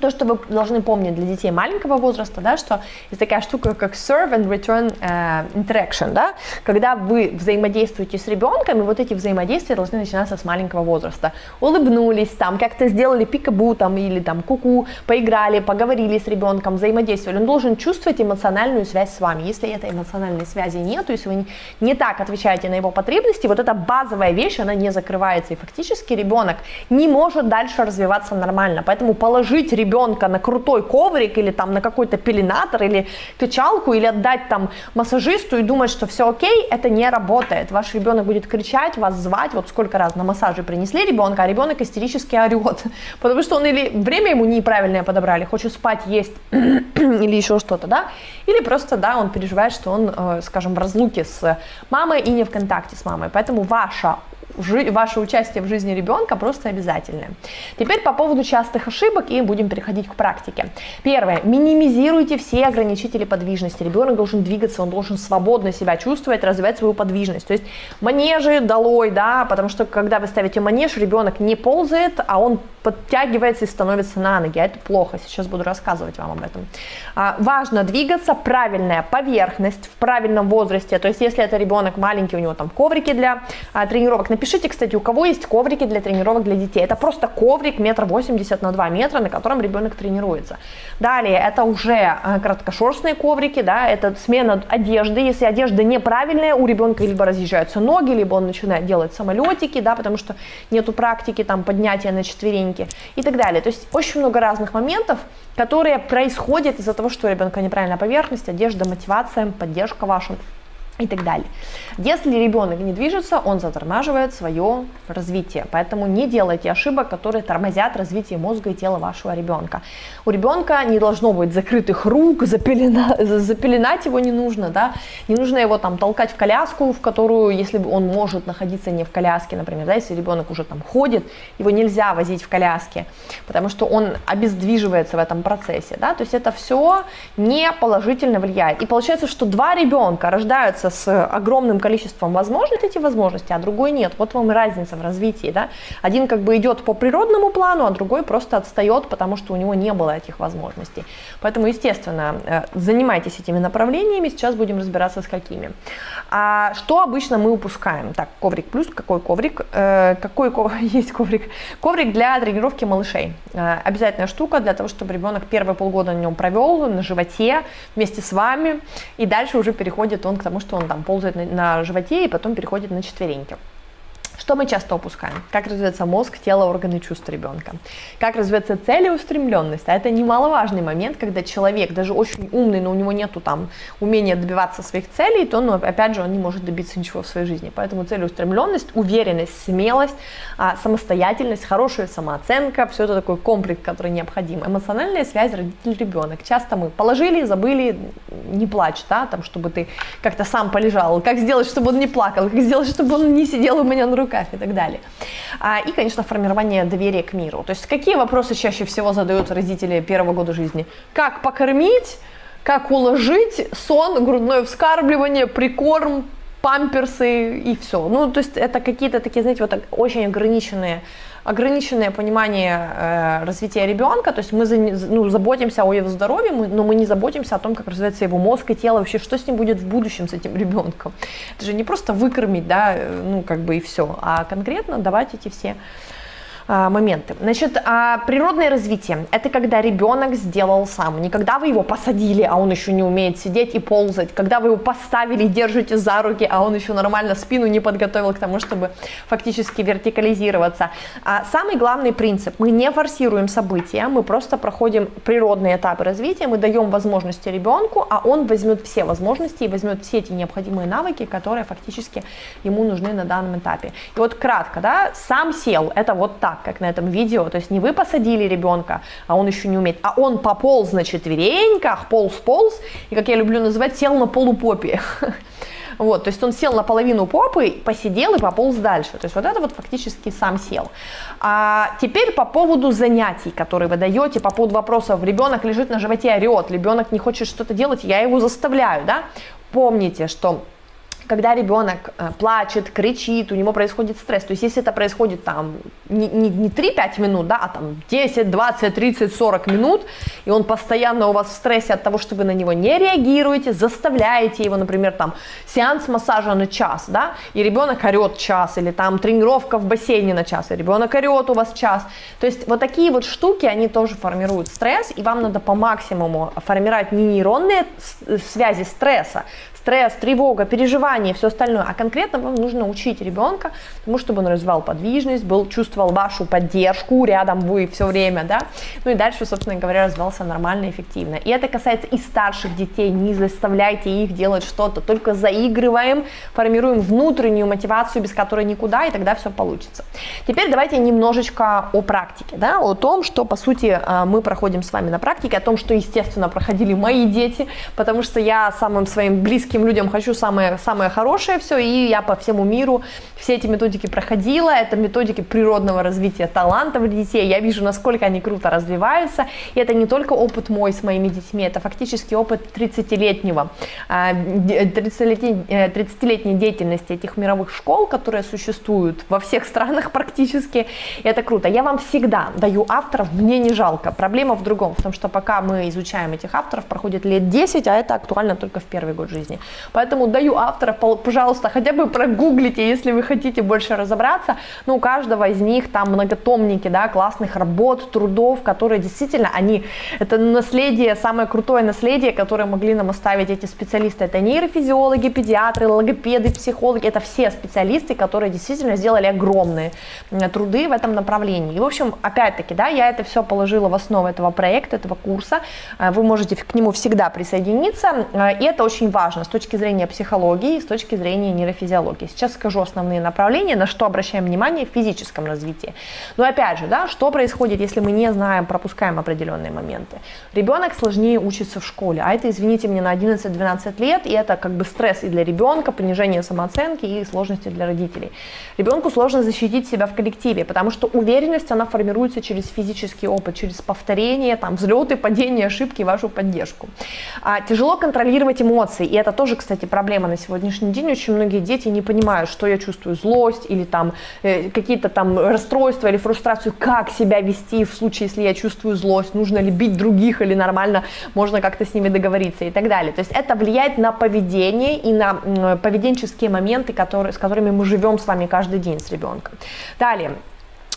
то, что вы должны помнить для детей маленького возраста, да, что есть такая штука, как serve and return uh, interaction, да, когда вы взаимодействуете с ребенком, и вот эти взаимодействия должны начинаться с маленького возраста. Улыбнулись там, как-то сделали пикабу там или там куку, поиграли, поговорили с ребенком, взаимодействовали. Он должен чувствовать эмоциональную связь с вами. Если этой эмоциональной связи нет, есть вы не так отвечаете на его потребности, вот эта базовая вещь, она не закрывается, и фактически ребенок не может дальше развиваться нормально. Поэтому положить ребенка на крутой коврик или там на какой-то пеленатор или качалку или отдать там массажисту и думать, что все окей, это не работает. Ваш ребенок будет кричать, вас звать, вот сколько раз на массаже принесли ребенка, а ребенок истерически орет, <laughs> потому что он или время ему неправильное подобрали, хочет спать, есть <clears throat> или еще что-то, да, или просто, да, он переживает, что он, э, скажем, в разлуке с мамой и не в контакте с мамой. Поэтому ваша ваше участие в жизни ребенка просто обязательное. Теперь по поводу частых ошибок и будем переходить к практике. Первое. Минимизируйте все ограничители подвижности. Ребенок должен двигаться, он должен свободно себя чувствовать, развивать свою подвижность. То есть манежи долой, да, потому что когда вы ставите манеж, ребенок не ползает, а он подтягивается и становится на ноги. А это плохо. Сейчас буду рассказывать вам об этом. А, важно двигаться, правильная поверхность в правильном возрасте. То есть если это ребенок маленький, у него там коврики для а, тренировок Напишите, кстати, у кого есть коврики для тренировок для детей. Это просто коврик метр восемьдесят на 2 метра, на котором ребенок тренируется. Далее, это уже э, краткошерстные коврики, да, это смена одежды. Если одежда неправильная, у ребенка либо разъезжаются ноги, либо он начинает делать самолетики, да, потому что нету практики там поднятия на четвереньки и так далее. То есть очень много разных моментов, которые происходят из-за того, что у ребенка неправильная поверхность, одежда, мотивация, поддержка ваша и так далее. Если ребенок не движется, он затормаживает свое развитие. Поэтому не делайте ошибок, которые тормозят развитие мозга и тела вашего ребенка. У ребенка не должно быть закрытых рук, запелена, <laughs> запеленать его не нужно, да, не нужно его там толкать в коляску, в которую, если он может находиться не в коляске, например, да, если ребенок уже там ходит, его нельзя возить в коляске, потому что он обездвиживается в этом процессе, да, то есть это все не положительно влияет. И получается, что два ребенка рождаются с огромным количеством возможностей, эти возможности, а другой нет. Вот вам и разница в развитии, да. Один как бы идет по природному плану, а другой просто отстает, потому что у него не было этих возможностей. Поэтому, естественно, э, занимайтесь этими направлениями, сейчас будем разбираться с какими. А что обычно мы упускаем? Так, коврик плюс, какой коврик? Э, какой ков... <laughs> есть коврик? Коврик для тренировки малышей. Э, обязательная штука для того, чтобы ребенок первые полгода на нем провел, на животе, вместе с вами, и дальше уже переходит он к тому, что он там ползает на, на животе и потом переходит на четвереньки. Что мы часто упускаем? Как развивается мозг, тело, органы чувств ребенка? Как развивается целеустремленность? А это немаловажный момент, когда человек, даже очень умный, но у него нету там умения добиваться своих целей, то, ну, опять же, он не может добиться ничего в своей жизни. Поэтому целеустремленность, уверенность, смелость, а, самостоятельность, хорошая самооценка, все это такой комплекс, который необходим. Эмоциональная связь родитель-ребенок. Часто мы положили, забыли, не плачь, да, там, чтобы ты как-то сам полежал. Как сделать, чтобы он не плакал? Как сделать, чтобы он не сидел у меня на руках? Руках и так далее. А, и, конечно, формирование доверия к миру. То есть какие вопросы чаще всего задают родители первого года жизни? Как покормить, как уложить, сон, грудное вскармливание, прикорм, памперсы и все. Ну, то есть это какие-то такие, знаете, вот очень ограниченные ограниченное понимание э, развития ребенка, то есть мы за, ну, заботимся о его здоровье, мы, но мы не заботимся о том, как развивается его мозг и тело, вообще, что с ним будет в будущем, с этим ребенком. Это же не просто выкормить, да, э, ну, как бы и все, а конкретно давать эти все моменты. Значит, а, природное развитие – это когда ребенок сделал сам. Не когда вы его посадили, а он еще не умеет сидеть и ползать. Когда вы его поставили, держите за руки, а он еще нормально спину не подготовил к тому, чтобы фактически вертикализироваться. А самый главный принцип – мы не форсируем события, мы просто проходим природные этапы развития, мы даем возможности ребенку, а он возьмет все возможности и возьмет все эти необходимые навыки, которые фактически ему нужны на данном этапе. И вот кратко, да, сам сел – это вот так как на этом видео. То есть не вы посадили ребенка, а он еще не умеет, а он пополз на четвереньках, полз-полз, и, как я люблю называть, сел на полупопе. <laughs> Вот, то есть он сел на половину попы, посидел и пополз дальше. То есть вот это вот фактически сам сел. А теперь по поводу занятий, которые вы даете, по поводу вопросов. Ребенок лежит на животе, орет, ребенок не хочет что-то делать, я его заставляю, да? Помните, что когда ребенок э, плачет, кричит, у него происходит стресс. То есть если это происходит там не, не, не 3-5 минут, да, а там 10, 20, 30, 40 минут, и он постоянно у вас в стрессе от того, что вы на него не реагируете, заставляете его, например, там сеанс массажа на час, да, и ребенок орет час, или там тренировка в бассейне на час, и ребенок орет у вас час. То есть вот такие вот штуки, они тоже формируют стресс, и вам надо по максимуму формировать не нейронные связи стресса, стресс, тревога, переживания, все остальное, а конкретно вам нужно учить ребенка тому, чтобы он развивал подвижность, был, чувствовал вашу поддержку, рядом вы все время, да, ну и дальше, собственно говоря, развивался нормально, эффективно. И это касается и старших детей, не заставляйте их делать что-то, только заигрываем, формируем внутреннюю мотивацию, без которой никуда, и тогда все получится. Теперь давайте немножечко о практике, да, о том, что, по сути, а, мы проходим с вами на практике, о том, что, естественно, проходили мои дети, потому что я самым своим близким близким людям хочу самое, самое хорошее все, и я по всему миру все эти методики проходила, это методики природного развития талантов детей, я вижу, насколько они круто развиваются, и это не только опыт мой с моими детьми, это фактически опыт 30-летнего, 30-летней, 30 деятельности этих мировых школ, которые существуют во всех странах <laughs> практически, и это круто. Я вам всегда даю авторов, мне не жалко. Проблема в другом, в том, что пока мы изучаем этих авторов, проходит лет 10, а это актуально только в первый год жизни. Поэтому даю авторов, пожалуйста, хотя бы прогуглите, если вы хотите больше разобраться. Ну, у каждого из них там многотомники, да, классных работ, трудов, которые действительно, они, это наследие, самое крутое наследие, которое могли нам оставить эти специалисты. Это нейрофизиологи, педиатры, логопеды, психологи, это все специалисты, которые действительно сделали огромные труды в этом направлении. И, в общем, опять-таки, да, я это все положила в основу этого проекта, этого курса. Э, вы можете к нему всегда присоединиться. Э, и это очень важно точки зрения психологии, с точки зрения нейрофизиологии. Сейчас скажу основные направления, на что обращаем внимание в физическом развитии. Но опять же, да, что происходит, если мы не знаем, пропускаем определенные моменты? Ребенок сложнее учится в школе, а это, извините меня, на 11-12 лет, и это как бы стресс и для ребенка, понижение самооценки и сложности для родителей. Ребенку сложно защитить себя в коллективе, потому что уверенность, она формируется через физический опыт, через повторение, там, взлеты, падения, ошибки, вашу поддержку. А, тяжело контролировать эмоции, и это тоже, кстати, проблема на сегодняшний день. Очень многие дети не понимают, что я чувствую злость или там э, какие-то там расстройства или фрустрацию, как себя вести в случае, если я чувствую злость, нужно ли бить других или нормально, можно как-то с ними договориться и так далее. То есть это влияет на поведение и на поведенческие моменты, которые, с которыми мы живем с вами каждый день с ребенком. Далее, Э,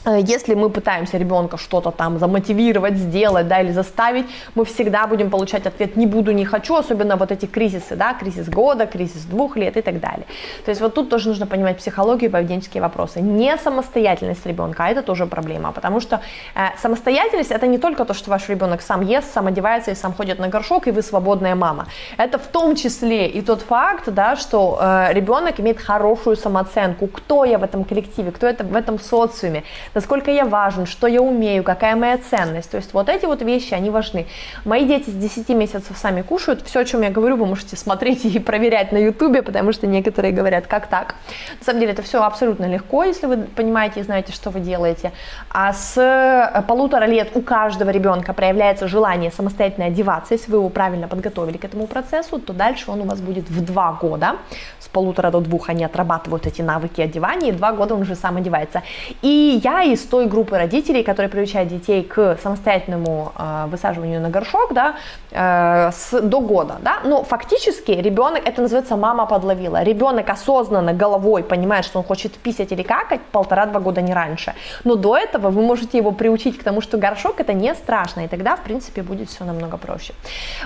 если мы пытаемся ребенка что-то там замотивировать, сделать, да, или заставить, мы всегда будем получать ответ «не буду, не хочу», особенно вот эти кризисы, да, кризис года, кризис двух лет и так далее. То есть вот тут тоже нужно понимать психологию и поведенческие вопросы. Не самостоятельность ребенка, а это тоже проблема, потому что э, самостоятельность это не только то, что ваш ребенок сам ест, сам одевается и сам ходит на горшок, и вы свободная мама. Это в том числе и тот факт, да, что э, ребенок имеет хорошую самооценку, кто я в этом коллективе, кто это в этом социуме, насколько я важен, что я умею, какая моя ценность. То есть вот эти вот вещи, они важны. Мои дети с 10 месяцев сами кушают. Все, о чем я говорю, вы можете смотреть и проверять на ютубе, потому что некоторые говорят, как так. На самом деле это все абсолютно легко, если вы понимаете и знаете, что вы делаете. А с э, полутора лет у каждого ребенка проявляется желание самостоятельно одеваться. Если вы его правильно подготовили к этому процессу, то дальше он у вас будет в два года. С полутора до двух они отрабатывают эти навыки одевания, и два года он уже сам одевается. И я из той группы родителей, которые приучают детей к самостоятельному э, высаживанию на горшок, да, э, с, до года, да, но фактически ребенок, это называется мама подловила, ребенок осознанно головой понимает, что он хочет писать или какать полтора-два года не раньше, но до этого вы можете его приучить к тому, что горшок это не страшно, и тогда, в принципе, будет все намного проще.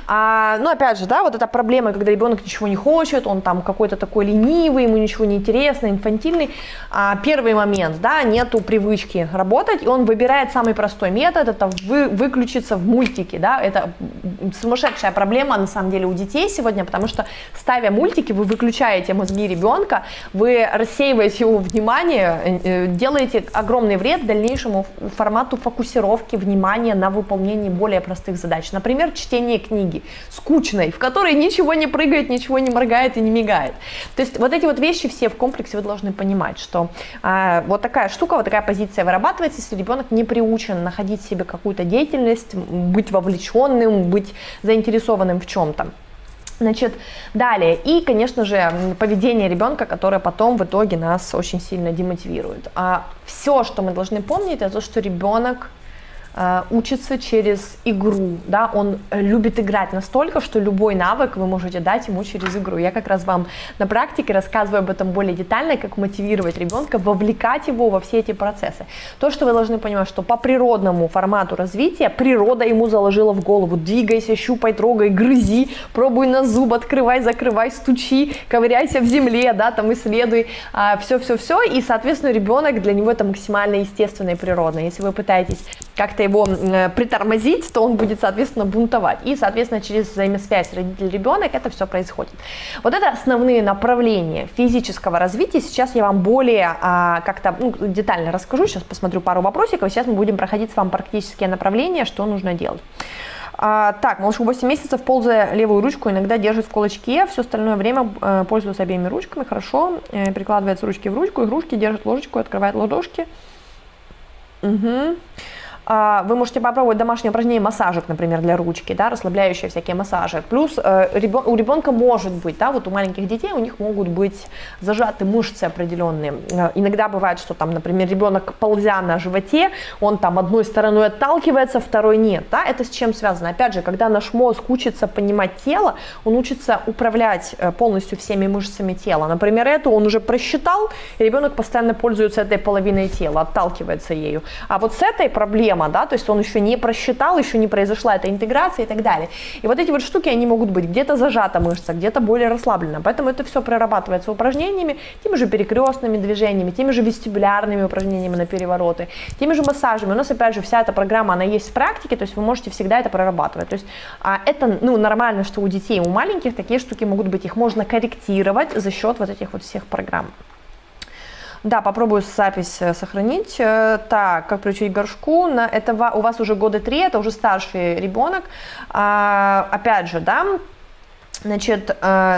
А, ну, опять же, да, вот эта проблема, когда ребенок ничего не хочет, он там какой-то такой ленивый, ему ничего не интересно, инфантильный, а, первый момент, да, нету привычки мультике работать, и он выбирает самый простой метод, это вы, выключиться в мультике, да, это сумасшедшая проблема на самом деле у детей сегодня, потому что ставя мультики, вы выключаете мозги ребенка, вы рассеиваете его внимание, э, делаете огромный вред дальнейшему формату фокусировки внимания на выполнении более простых задач. Например, чтение книги, скучной, в которой ничего не прыгает, ничего не моргает и не мигает. То есть вот эти вот вещи все в комплексе вы должны понимать, что э, вот такая штука, вот такая позиция вырабатывается, если ребенок не приучен находить себе какую-то деятельность, быть вовлеченным, быть заинтересованным в чем-то. Значит, далее. И, конечно же, поведение ребенка, которое потом в итоге нас очень сильно демотивирует. А все, что мы должны помнить, это то, что ребенок Э, учится через игру, да, он любит играть настолько, что любой навык вы можете дать ему через игру. Я как раз вам на практике рассказываю об этом более детально, как мотивировать ребенка, вовлекать его во все эти процессы. То, что вы должны понимать, что по природному формату развития природа ему заложила в голову, двигайся, щупай, трогай, грызи, пробуй на зуб, открывай, закрывай, стучи, ковыряйся в земле, да, там исследуй, все-все-все, и, соответственно, ребенок для него это максимально естественно и природно. Если вы пытаетесь как-то его э, притормозить, то он будет, соответственно, бунтовать. И, соответственно, через взаимосвязь родитель-ребенок это все происходит. Вот это основные направления физического развития. Сейчас я вам более а, как-то ну, детально расскажу. Сейчас посмотрю пару вопросиков. Сейчас мы будем проходить с вами практические направления, что нужно делать. А, так, малышу 8 месяцев, ползая левую ручку, иногда держит в кулачке, все остальное время э, пользуется обеими ручками, хорошо, э, прикладывается ручки в ручку, игрушки, держит ложечку, открывает ладошки. Угу. А, вы можете попробовать домашнее упражнение массажик, например, для ручки, да, расслабляющие всякие массажи. Плюс э, у ребенка может быть, да, вот у маленьких детей у них могут быть зажаты мышцы определенные. Э, иногда бывает, что там, например, ребенок ползя на животе, он там одной стороной отталкивается, второй нет, да, это с чем связано? Опять же, когда наш мозг учится понимать тело, он учится управлять э, полностью всеми мышцами тела. Например, эту он уже просчитал, и ребенок постоянно пользуется этой половиной тела, отталкивается ею. А вот с этой проблема, да, то есть он еще не просчитал, еще не произошла эта интеграция и так далее. И вот эти вот штуки, они могут быть где-то зажата мышца, где-то более расслаблена. Поэтому это все прорабатывается упражнениями, теми же перекрестными движениями, теми же вестибулярными упражнениями на перевороты, теми же массажами. У нас, опять же, вся эта программа, она есть в практике, то есть вы можете всегда это прорабатывать. То есть а, это, ну, нормально, что у детей, у маленьких такие штуки могут быть, их можно корректировать за счет вот этих вот всех программ. Да, попробую запись э, сохранить. Э, так, как приучить горшку? На, это у вас уже года три, это уже старший ребенок. А, опять же, да, Значит,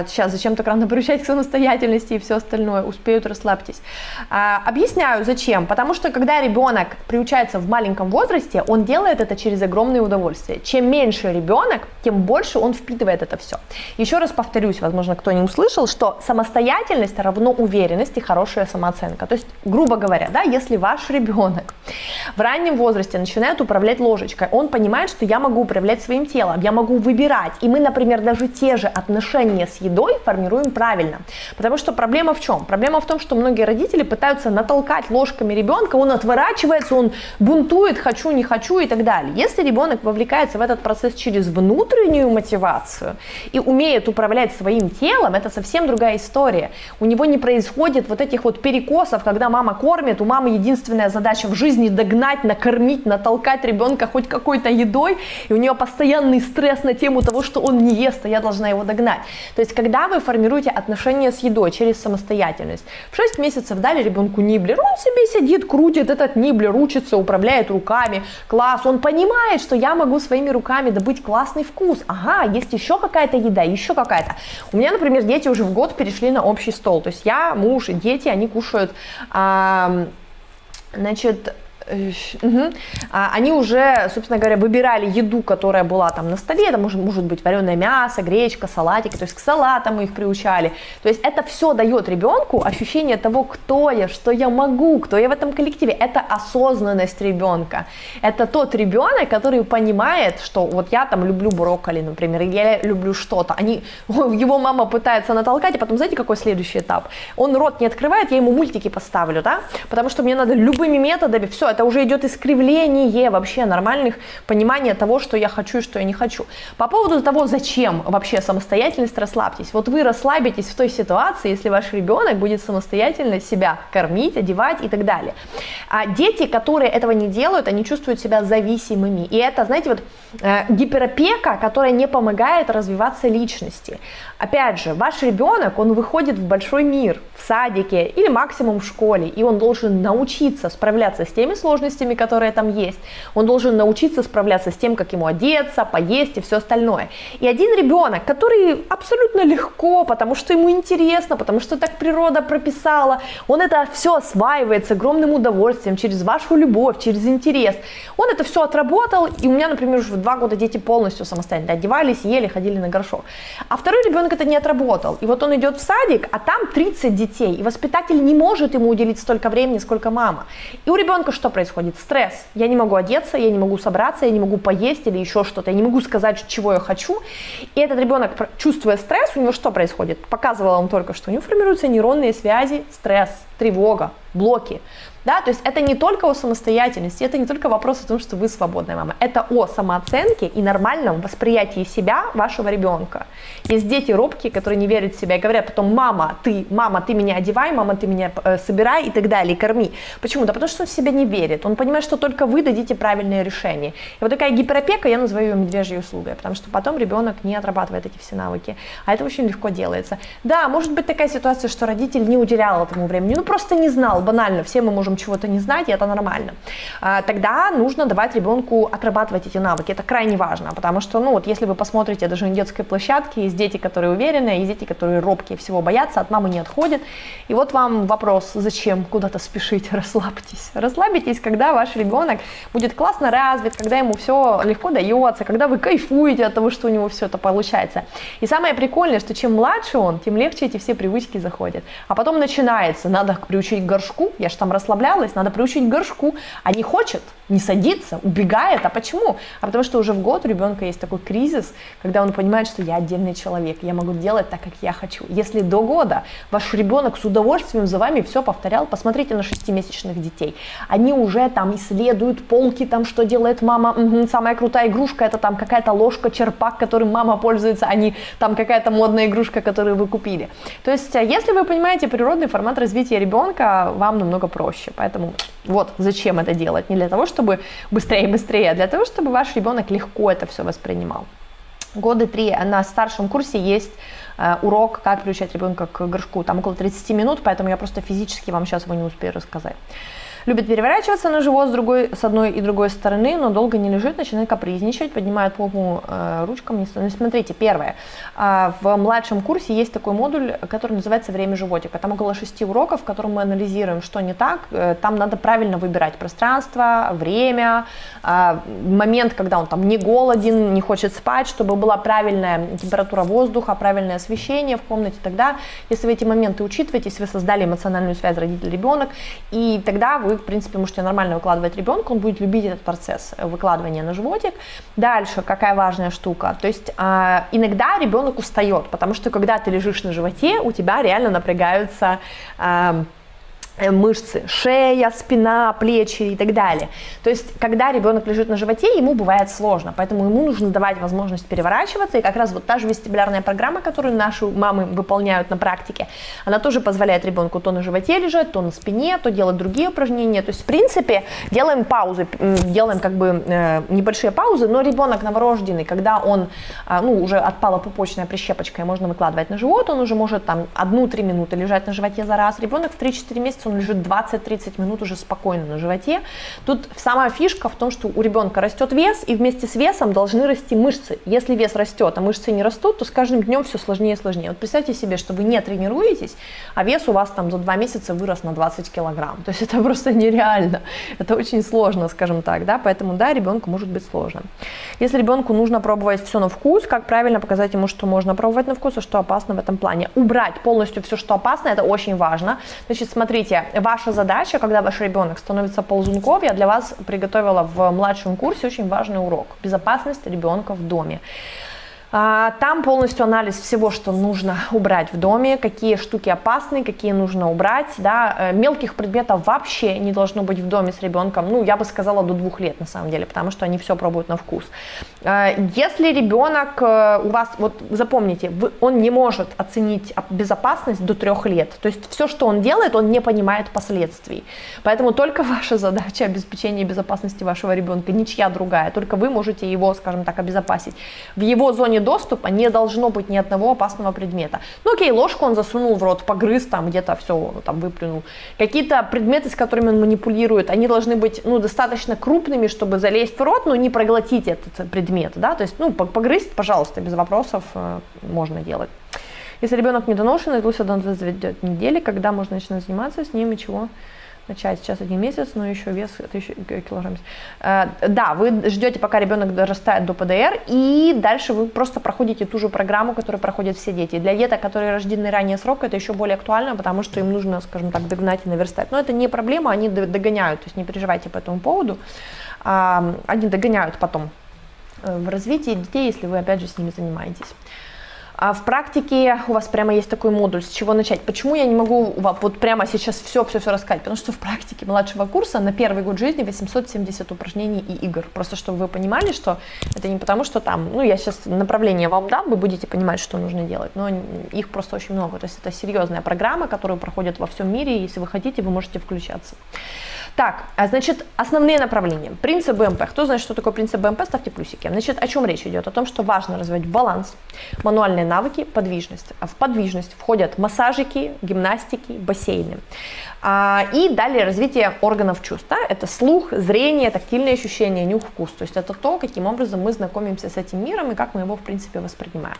сейчас э, зачем так рано приучать к самостоятельности и все остальное, успеют, расслабьтесь. А, объясняю, зачем. Потому что когда ребенок приучается в маленьком возрасте, он делает это через огромное удовольствие. Чем меньше ребенок, тем больше он впитывает это все. Еще раз повторюсь, возможно, кто не услышал, что самостоятельность равно уверенность и хорошая самооценка. То есть, грубо говоря, да, если ваш ребенок в раннем возрасте начинает управлять ложечкой, он понимает, что я могу управлять своим телом, я могу выбирать. И мы, например, даже те же отношения с едой формируем правильно. Потому что проблема в чем? Проблема в том, что многие родители пытаются натолкать ложками ребенка, он отворачивается, он бунтует, хочу, не хочу и так далее. Если ребенок вовлекается в этот процесс через внутреннюю мотивацию и умеет управлять своим телом, это совсем другая история. У него не происходит вот этих вот перекосов, когда мама кормит, у мамы единственная задача в жизни догнать, накормить, натолкать ребенка хоть какой-то едой, и у нее постоянный стресс на тему того, что он не ест, а я должна его его догнать. То есть, когда вы формируете отношения с едой через самостоятельность, в 6 месяцев дали ребенку ниблер, он себе сидит, крутит этот ниблер, учится, управляет руками, класс, он понимает, что я могу своими руками добыть классный вкус. Ага, есть еще какая-то еда, еще какая-то. У меня, например, дети уже в год перешли на общий стол. То есть я, муж и дети, они кушают, а, значит, Угу. Они уже, собственно говоря, выбирали еду, которая была там на столе. Это может, может быть вареное мясо, гречка, салатики. То есть к салатам их приучали. То есть это все дает ребенку ощущение того, кто я, что я могу, кто я в этом коллективе. Это осознанность ребенка. Это тот ребенок, который понимает, что вот я там люблю брокколи, например, я люблю что-то. Они, <laughs> его мама пытается натолкать, а потом знаете, какой следующий этап? Он рот не открывает, я ему мультики поставлю, да? Потому что мне надо любыми методами, все, это уже идет искривление вообще нормальных понимания того, что я хочу и что я не хочу. По поводу того, зачем вообще самостоятельность, расслабьтесь. Вот вы расслабитесь в той ситуации, если ваш ребенок будет самостоятельно себя кормить, одевать и так далее. А дети, которые этого не делают, они чувствуют себя зависимыми. И это, знаете, вот э, гиперопека, которая не помогает развиваться личности. Опять же, ваш ребенок, он выходит в большой мир, в садике или максимум в школе, и он должен научиться справляться с теми сложностями, которые там есть. Он должен научиться справляться с тем, как ему одеться, поесть и все остальное. И один ребенок, который абсолютно легко, потому что ему интересно, потому что так природа прописала, он это все осваивает с огромным удовольствием, через вашу любовь, через интерес. Он это все отработал, и у меня, например, уже в два года дети полностью самостоятельно одевались, ели, ходили на горшок. А второй ребенок это не отработал. И вот он идет в садик, а там 30 детей, и воспитатель не может ему уделить столько времени, сколько мама. И у ребенка что происходит? Стресс. Я не могу одеться, я не могу собраться, я не могу поесть или еще что-то, я не могу сказать, чего я хочу. И этот ребенок, чувствуя стресс, у него что происходит? Показывала он только, что у него формируются нейронные связи, стресс, тревога, блоки. Да, то есть это не только о самостоятельности, это не только вопрос о том, что вы свободная мама, это о самооценке и нормальном восприятии себя вашего ребенка. Есть дети робкие, которые не верят в себя и говорят потом, мама, ты, мама, ты меня одевай, мама, ты меня э, собирай и так далее, и корми. Почему? Да потому что он в себя не верит, он понимает, что только вы дадите правильное решение. И вот такая гиперопека, я называю ее медвежьей услугой, потому что потом ребенок не отрабатывает эти все навыки, а это очень легко делается. Да, может быть такая ситуация, что родитель не уделял этому времени, ну просто не знал, банально, все мы можем можем чего-то не знать, и это нормально. А, тогда нужно давать ребенку отрабатывать эти навыки. Это крайне важно, потому что, ну, вот если вы посмотрите даже на детской площадке, есть дети, которые уверены, есть дети, которые робкие, всего боятся, от мамы не отходят. И вот вам вопрос, зачем куда-то спешить, <laughs> расслабьтесь. Расслабитесь, когда ваш ребенок будет классно развит, когда ему все легко дается, когда вы кайфуете от того, что у него все это получается. И самое прикольное, что чем младше он, тем легче эти все привычки заходят. А потом начинается, надо приучить к горшку, я же там расслаблялась, надо приучить горшку, а не хочет, не садится, убегает. А почему? А потому что уже в год у ребенка есть такой кризис, когда он понимает, что я отдельный человек, я могу делать так, как я хочу. Если до года ваш ребенок с удовольствием за вами все повторял, посмотрите на шестимесячных детей. Они уже там исследуют полки, там что делает мама, самая крутая игрушка, это там какая-то ложка, черпак, которым мама пользуется, а не там какая-то модная игрушка, которую вы купили. То есть, а если вы понимаете природный формат развития ребенка, вам намного проще. Поэтому вот зачем это делать. Не для того, чтобы быстрее и быстрее, а для того, чтобы ваш ребенок легко это все воспринимал. Годы три на старшем курсе есть э, урок, как приучать ребенка к горшку. Там около 30 минут, поэтому я просто физически вам сейчас его не успею рассказать. Любит переворачиваться на живот с, другой, с одной и другой стороны, но долго не лежит, начинает капризничать, поднимает попу э, ручками. Ну, смотрите, первое. Э, в младшем курсе есть такой модуль, который называется «Время животика». Там около шести уроков, в котором мы анализируем, что не так. Э, там надо правильно выбирать пространство, время, э, момент, когда он там не голоден, не хочет спать, чтобы была правильная температура воздуха, правильное освещение в комнате. Тогда, если вы эти моменты учитываете, если вы создали эмоциональную связь родитель-ребенок, и тогда вы вы, в принципе, можете нормально выкладывать ребенка, он будет любить этот процесс выкладывания на животик. Дальше, какая важная штука, то есть э, иногда ребенок устает, потому что когда ты лежишь на животе, у тебя реально напрягаются э, Э, мышцы, шея, спина, плечи и так далее. То есть, когда ребенок лежит на животе, ему бывает сложно, поэтому ему нужно давать возможность переворачиваться, и как раз вот та же вестибулярная программа, которую наши мамы выполняют на практике, она тоже позволяет ребенку то на животе лежать, то на спине, то делать другие упражнения. То есть, в принципе, делаем паузы, делаем как бы э, небольшие паузы, но ребенок новорожденный, когда он, э, ну, уже отпала пупочная прищепочка, и можно выкладывать на живот, он уже может там одну-три минуты лежать на животе за раз. Ребенок в 3-4 месяца он лежит 20-30 минут уже спокойно на животе. Тут сама фишка в том, что у ребенка растет вес, и вместе с весом должны расти мышцы. Если вес растет, а мышцы не растут, то с каждым днем все сложнее и сложнее. Вот представьте себе, что вы не тренируетесь, а вес у вас там за 2 месяца вырос на 20 килограмм. То есть это просто нереально. Это очень сложно, скажем так, да, поэтому, да, ребенку может быть сложно. Если ребенку нужно пробовать все на вкус, как правильно показать ему, что можно пробовать на вкус, а что опасно в этом плане. Убрать полностью все, что опасно, это очень важно. Значит, смотрите, ваша задача, когда ваш ребенок становится ползунков, я для вас приготовила в младшем курсе очень важный урок. Безопасность ребенка в доме. А, там полностью анализ всего, что нужно убрать в доме, какие штуки опасны, какие нужно убрать. Да. Э, мелких предметов вообще не должно быть в доме с ребенком, ну, я бы сказала, до двух лет на самом деле, потому что они все пробуют на вкус. Э, если ребенок э, у вас, вот запомните, он не может оценить безопасность до трех лет. То есть все, что он делает, он не понимает последствий. Поэтому только <laughs> ваша задача обеспечения безопасности вашего ребенка, ничья другая. Только вы можете его, скажем так, обезопасить. В его зоне доступа не должно быть ни одного опасного предмета. Ну окей, ложку он засунул в рот, погрыз там где-то все, там выплюнул. Какие-то предметы, с которыми он манипулирует, они должны быть ну, достаточно крупными, чтобы залезть в рот, но не проглотить этот предмет. Да? То есть, ну, погрызть, пожалуйста, без вопросов э, можно делать. Если ребенок недоношенный, то до 29 недели, когда можно начинать заниматься с ним и чего? Начать сейчас один месяц, но еще вес это еще килограмм. Э, да, вы ждете, пока ребенок дорастает до ПДР, и дальше вы просто проходите ту же программу, которую проходят все дети. Для деток, которые рождены ранее срока, это еще более актуально, потому что им нужно, скажем так, догнать и наверстать. Но это не проблема, они догоняют, то есть не переживайте по этому поводу. Они догоняют потом э, в развитии детей, если вы опять же с ними занимаетесь. А в практике у вас прямо есть такой модуль, с чего начать. Почему я не могу вот прямо сейчас все-все-все рассказать? Потому что в практике младшего курса на первый год жизни 870 упражнений и игр. Просто чтобы вы понимали, что это не потому, что там, ну, я сейчас направление вам дам, вы будете понимать, что нужно делать, но их просто очень много. То есть это серьезная программа, которую проходят во всем мире, и если вы хотите, вы можете включаться. Так, а значит, основные направления. Принцип БМП. Кто знает, что такое принцип БМП, ставьте плюсики. Значит, о чем речь идет? О том, что важно развивать баланс, мануальные навыки, подвижность. А в подвижность входят массажики, гимнастики, бассейны. А, и далее развитие органов чувств. Это слух, зрение, тактильные ощущения, нюх, вкус. То есть это то, каким образом мы знакомимся с этим миром и как мы его, в принципе, воспринимаем.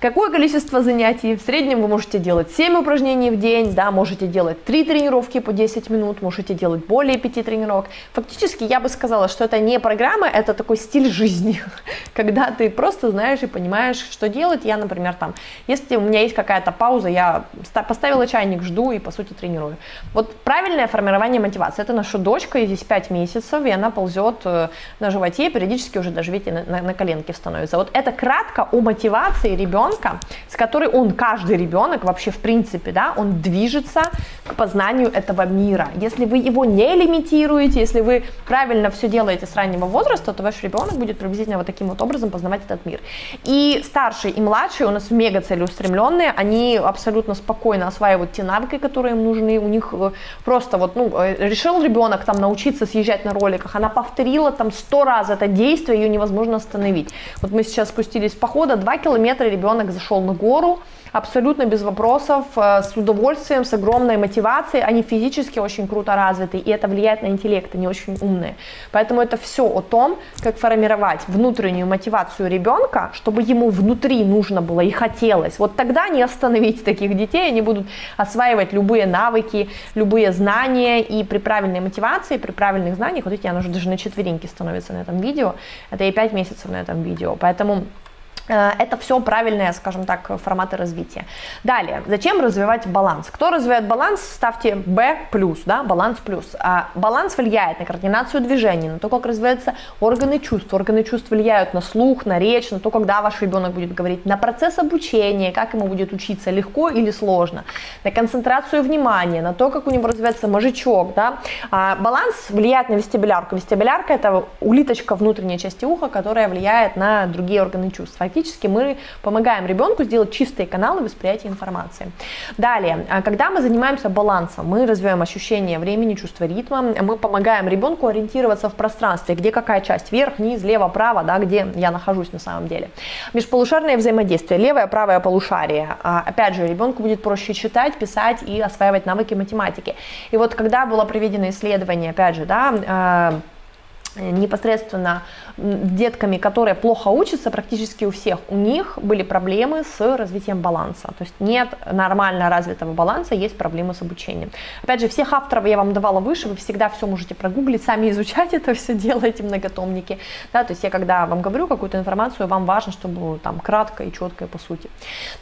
Какое количество занятий? В среднем вы можете делать 7 упражнений в день, да, можете делать 3 тренировки по 10 минут, можете делать более 5 тренировок. Фактически я бы сказала, что это не программа, это такой стиль жизни, <laughs> когда ты просто знаешь и понимаешь, что делать. Я, например, там, если у меня есть какая-то пауза, я поставила чайник, жду и, по сути, тренирую. Вот правильное формирование мотивации. Это наша дочка, ей здесь 5 месяцев, и она ползет э, на животе, периодически уже даже, видите, на, на, на коленке становится. Вот это кратко о мотивации ребенка, с которой он, каждый ребенок вообще в принципе, да, он движется к познанию этого мира. Если вы его не лимитируете, если вы правильно все делаете с раннего возраста, то ваш ребенок будет приблизительно вот таким вот образом познавать этот мир. И старшие и младшие у нас мега целеустремленные, они абсолютно спокойно осваивают те навыки, которые им нужны, у них э, просто вот, ну, э, решил ребенок там научиться съезжать на роликах, она повторила там сто раз это действие, ее невозможно остановить. Вот мы сейчас спустились с похода, два километра ребенок зашел на гору, абсолютно без вопросов, э, с удовольствием, с огромной мотивацией. Они физически очень круто развиты, и это влияет на интеллект, они очень умные. Поэтому это все о том, как формировать внутреннюю мотивацию ребенка, чтобы ему внутри нужно было и хотелось. Вот тогда не остановить таких детей, они будут осваивать любые навыки, любые знания, и при правильной мотивации, при правильных знаниях, вот видите, она уже даже на четвереньке становится на этом видео, это и 5 месяцев на этом видео, поэтому это все правильные, скажем так, форматы развития. Далее, зачем развивать баланс? Кто развивает баланс, ставьте B+, да, баланс плюс. А баланс влияет на координацию движений, на то, как развиваются органы чувств. Органы чувств влияют на слух, на речь, на то, когда ваш ребенок будет говорить, на процесс обучения, как ему будет учиться, легко или сложно, на концентрацию внимания, на то, как у него развивается мозжечок. Да. А баланс влияет на вестибулярку. Вестибулярка – это улиточка внутренней части уха, которая влияет на другие органы чувств фактически мы помогаем ребенку сделать чистые каналы восприятия информации. Далее, а, когда мы занимаемся балансом, мы развиваем ощущение времени, чувство ритма, мы помогаем ребенку ориентироваться в пространстве, где какая часть, вверх, низ, лево, право, да, где я нахожусь на самом деле. Межполушарное взаимодействие, левое, правое полушарие. А, опять же, ребенку будет проще читать, писать и осваивать навыки математики. И вот когда было проведено исследование, опять же, да, а, непосредственно детками, которые плохо учатся, практически у всех, у них были проблемы с развитием баланса. То есть нет нормально развитого баланса, есть проблемы с обучением. Опять же, всех авторов я вам давала выше, вы всегда все можете прогуглить, сами изучать <laughs> это все, делайте многотомники. Да, то есть я когда вам говорю какую-то информацию, вам важно, чтобы там кратко и четко по сути.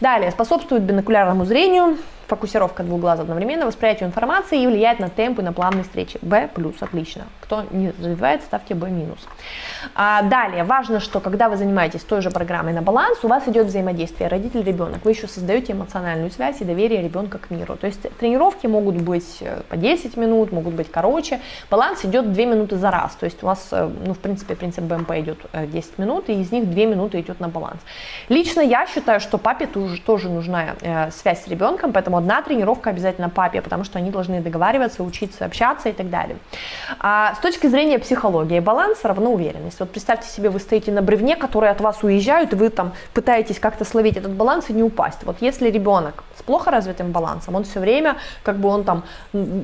Далее, способствует бинокулярному зрению, фокусировка двух глаз одновременно, восприятию информации и влияет на темп и на плавные встречи. B плюс, отлично. Кто не развивает, ставьте B минус. А далее, важно, что когда вы занимаетесь той же программой на баланс, у вас идет взаимодействие родитель-ребенок. Вы еще создаете эмоциональную связь и доверие ребенка к миру. То есть тренировки могут быть э, по 10 минут, могут быть короче. Баланс идет 2 минуты за раз. То есть у вас, э, ну, в принципе, принцип БМП идет 10 э, минут, и из них 2 минуты идет на баланс. Лично я считаю, что папе тоже нужна связь с ребенком, поэтому одна тренировка обязательно папе, потому что они должны договариваться, учиться, общаться и так далее. А с точки зрения психологии, баланс равно уверенность. Вот представьте себе, вы стоите на бревне, которые от вас уезжают, и вы там пытаетесь как-то словить этот баланс и не упасть. Вот если ребенок с плохо развитым балансом, он все время, как бы он там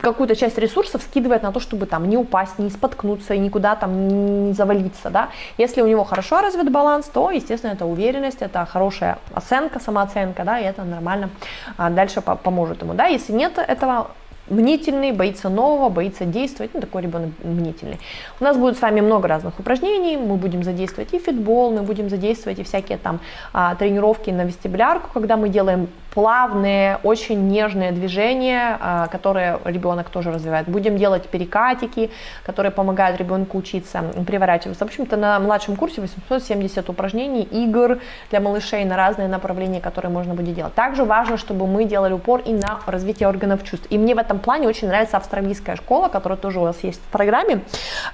какую-то часть ресурсов скидывает на то, чтобы там не упасть, не споткнуться никуда там не завалиться, да. Если у него хорошо развит баланс, то, естественно, это уверенность, это хорошая оценка, самооценка, да, и это нормально а дальше поможет ему, да. Если нет этого, мнительный, боится нового, боится действовать, ну, такой ребенок мнительный. У нас будет с вами много разных упражнений, мы будем задействовать и фитбол, мы будем задействовать и всякие там а, тренировки на вестибулярку, когда мы делаем плавные, очень нежные движения, а, которые ребенок тоже развивает. Будем делать перекатики, которые помогают ребенку учиться приворачиваться. В общем-то, на младшем курсе 870 упражнений, игр для малышей на разные направления, которые можно будет делать. Также важно, чтобы мы делали упор и на развитие органов чувств. И мне в этом плане очень нравится австралийская школа, которая тоже у вас есть в программе.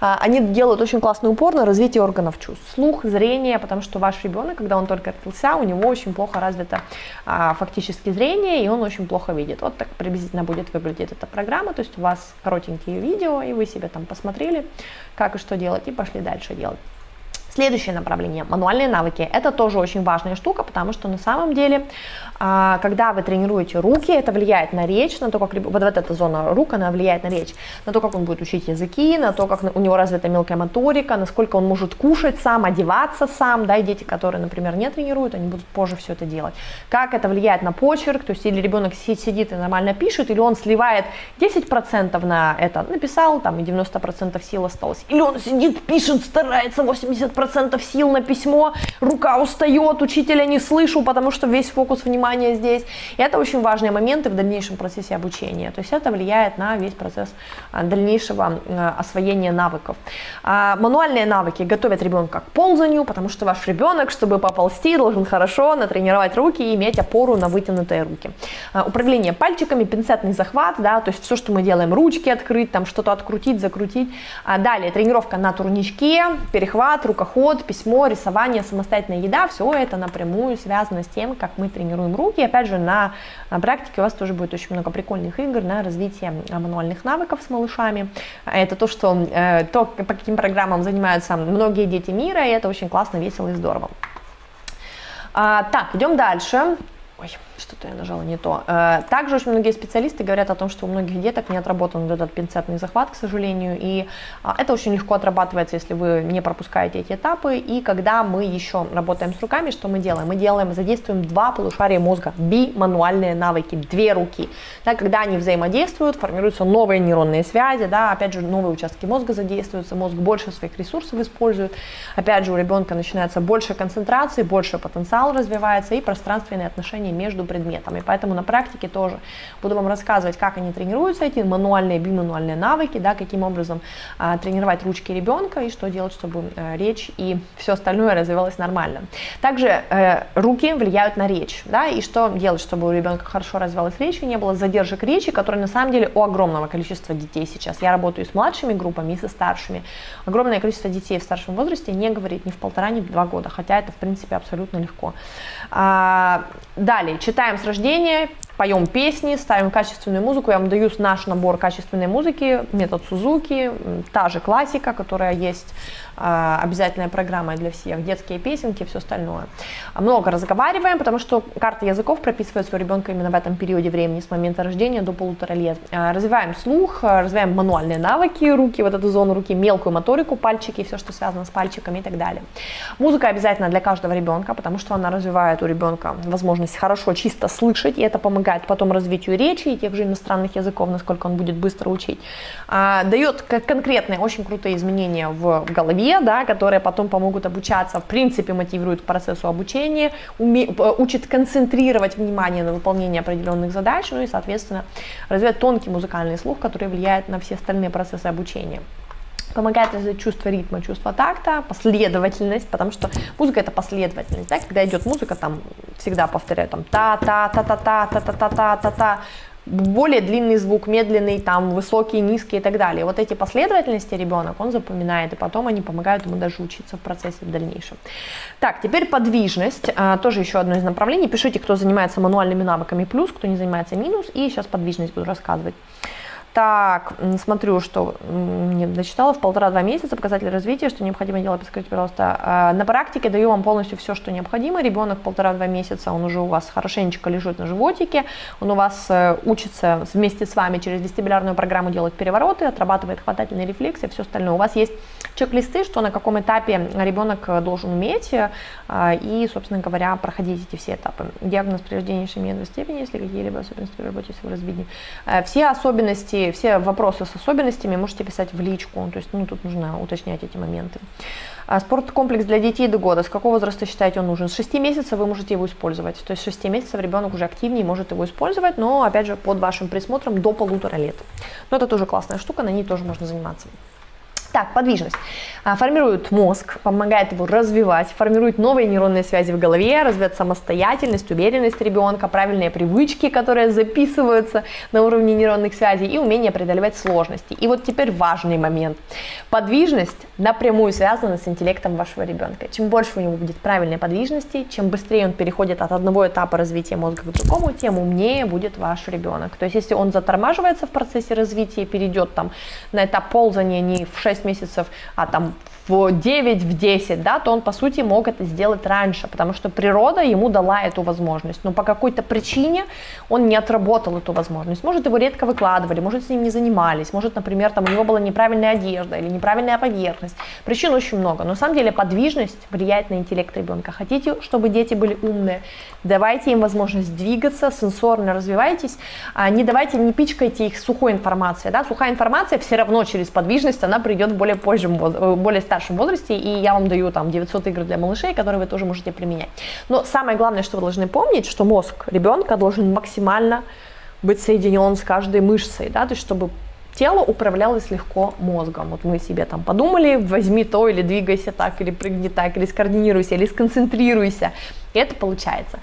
А, они делают очень классный упор на развитие органов чувств. Слух, зрение, потому что ваш ребенок, когда он только родился, у него очень плохо развито а, фактически фактически зрение, и он очень плохо видит. Вот так приблизительно будет выглядеть эта программа, то есть у вас коротенькие видео, и вы себе там посмотрели, как и что делать, и пошли дальше делать. Следующее направление – мануальные навыки. Это тоже очень важная штука, потому что на самом деле, а, когда вы тренируете руки, это влияет на речь, на то, как вот, вот эта зона рук, она влияет на речь, на то, как он будет учить языки, на то, как у него развита мелкая моторика, насколько он может кушать сам, одеваться сам, да, и дети, которые, например, не тренируют, они будут позже все это делать. Как это влияет на почерк, то есть или ребенок сидит и нормально пишет, или он сливает 10% на это, написал, там, и 90% сил осталось, или он сидит, пишет, старается 80% процентов сил на письмо, рука устает, учителя не слышу, потому что весь фокус внимания здесь. И это очень важные моменты в дальнейшем процессе обучения. То есть это влияет на весь процесс а, дальнейшего а, освоения навыков. А, мануальные навыки готовят ребенка к ползанию, потому что ваш ребенок, чтобы поползти, должен хорошо натренировать руки и иметь опору на вытянутые руки. Управление пальчиками, пинцетный захват, да, то есть все, что мы делаем, ручки открыть, там что-то открутить, закрутить. Далее тренировка на турничке, перехват, рукоход ход, письмо, рисование, самостоятельная еда, все это напрямую связано с тем, как мы тренируем руки. Опять же, на практике у вас тоже будет очень много прикольных игр на развитие мануальных навыков с малышами. Это то, что, э, то, по каким программам занимаются многие дети мира, и это очень классно, весело и здорово. А, так, идем дальше. Ой, что-то я нажала не то. Э, также очень многие специалисты говорят о том, что у многих деток не отработан вот этот пинцетный захват, к сожалению, и а, это очень легко отрабатывается, если вы не пропускаете эти этапы. И когда мы еще работаем с руками, что мы делаем? Мы делаем, задействуем два полушария мозга, би-мануальные навыки, две руки. Да, когда они взаимодействуют, формируются новые нейронные связи, да, опять же, новые участки мозга задействуются, мозг больше своих ресурсов использует. Опять же, у ребенка начинается больше концентрации, больше потенциал развивается, и пространственные отношения между предметам. И поэтому на практике тоже буду вам рассказывать, как они тренируются, эти мануальные, бимануальные навыки, да, каким образом а, тренировать ручки ребенка и что делать, чтобы а, речь и все остальное развивалось нормально. Также э, руки влияют на речь, да, и что делать, чтобы у ребенка хорошо развивалась речь и не было задержек речи, которые на самом деле у огромного количества детей сейчас. Я работаю с младшими группами и со старшими. Огромное количество детей в старшем возрасте не говорит ни в полтора, ни в два года, хотя это, в принципе, абсолютно легко. А, далее, читаем с рождения, поем песни, ставим качественную музыку. Я вам даю наш набор качественной музыки, метод Сузуки, та же классика, которая есть обязательная программа для всех, детские песенки все остальное. Много разговариваем, потому что карта языков прописывается у ребенка именно в этом периоде времени, с момента рождения до полутора лет. А, развиваем слух, а, развиваем мануальные навыки, руки, вот эту зону руки, мелкую моторику, пальчики, все, что связано с пальчиками и так далее. Музыка обязательно для каждого ребенка, потому что она развивает у ребенка возможность хорошо, чисто слышать, и это помогает потом развитию речи и тех же иностранных языков, насколько он будет быстро учить. Дает конкретные, очень крутые изменения в голове, семье, да, которые потом помогут обучаться, в принципе, мотивируют к процессу обучения, уме, э, учат концентрировать внимание на выполнении определенных задач, ну и, соответственно, развивать тонкий музыкальный слух, который влияет на все остальные процессы обучения. Помогает развить чувство ритма, чувство такта, последовательность, потому что музыка это последовательность, да, когда идет музыка, там всегда повторяю, там та-та-та-та-та-та-та-та-та-та, более длинный звук, медленный, там, высокий, низкий и так далее. Вот эти последовательности ребенок, он запоминает, и потом они помогают ему даже учиться в процессе в дальнейшем. Так, теперь подвижность, а, тоже еще одно из направлений. Пишите, кто занимается мануальными навыками плюс, кто не занимается минус, и сейчас подвижность буду рассказывать. Так, смотрю, что не дочитала в полтора-два месяца показатели развития, что необходимо делать, подскажите, пожалуйста. А, на практике даю вам полностью все, что необходимо. Ребенок полтора-два месяца, он уже у вас хорошенечко лежит на животике, он у вас э, учится вместе с вами через вестибулярную программу делать перевороты, отрабатывает хватательные рефлексы, все остальное. У вас есть чек-листы, что на каком этапе ребенок э, должен уметь, э, и, собственно говоря, проходить эти все этапы. Диагноз при рождении шемии степени, если какие-либо особенности при работе с его развитием. Все особенности все вопросы с особенностями можете писать в личку, то есть ну, тут нужно уточнять эти моменты. А спорткомплекс для детей до года. С какого возраста считаете он нужен? С 6 месяцев вы можете его использовать. То есть с 6 месяцев ребенок уже активнее может его использовать, но опять же под вашим присмотром до полутора лет. Но это тоже классная штука, на ней тоже можно заниматься. Так, подвижность. А, формирует мозг, помогает его развивать, формирует новые нейронные связи в голове, развивает самостоятельность, уверенность ребенка, правильные привычки, которые записываются на уровне нейронных связей и умение преодолевать сложности. И вот теперь важный момент. Подвижность напрямую связана с интеллектом вашего ребенка. Чем больше у него будет правильной подвижности, чем быстрее он переходит от одного этапа развития мозга к другому, тем умнее будет ваш ребенок. То есть если он затормаживается в процессе развития, перейдет там на этап ползания не в 6 месяцев, а там в 9, в 10, да, то он, по сути, мог это сделать раньше, потому что природа ему дала эту возможность. Но по какой-то причине он не отработал эту возможность. Может, его редко выкладывали, может, с ним не занимались, может, например, там у него была неправильная одежда или неправильная поверхность. Причин очень много. Но на самом деле подвижность влияет на интеллект ребенка. Хотите, чтобы дети были умные? Давайте им возможность двигаться, сенсорно развивайтесь. А не давайте, не пичкайте их сухой информацией. Да? Сухая информация все равно через подвижность, она придет более позжем, э, более старшем возрасте, и я вам даю там 900 игр для малышей, которые вы тоже можете применять. Но самое главное, что вы должны помнить, что мозг ребенка должен максимально быть соединен с каждой мышцей, да, то есть чтобы тело управлялось легко мозгом. Вот мы себе там подумали, возьми то, или двигайся так, или прыгни так, или скоординируйся, или сконцентрируйся. И это получается.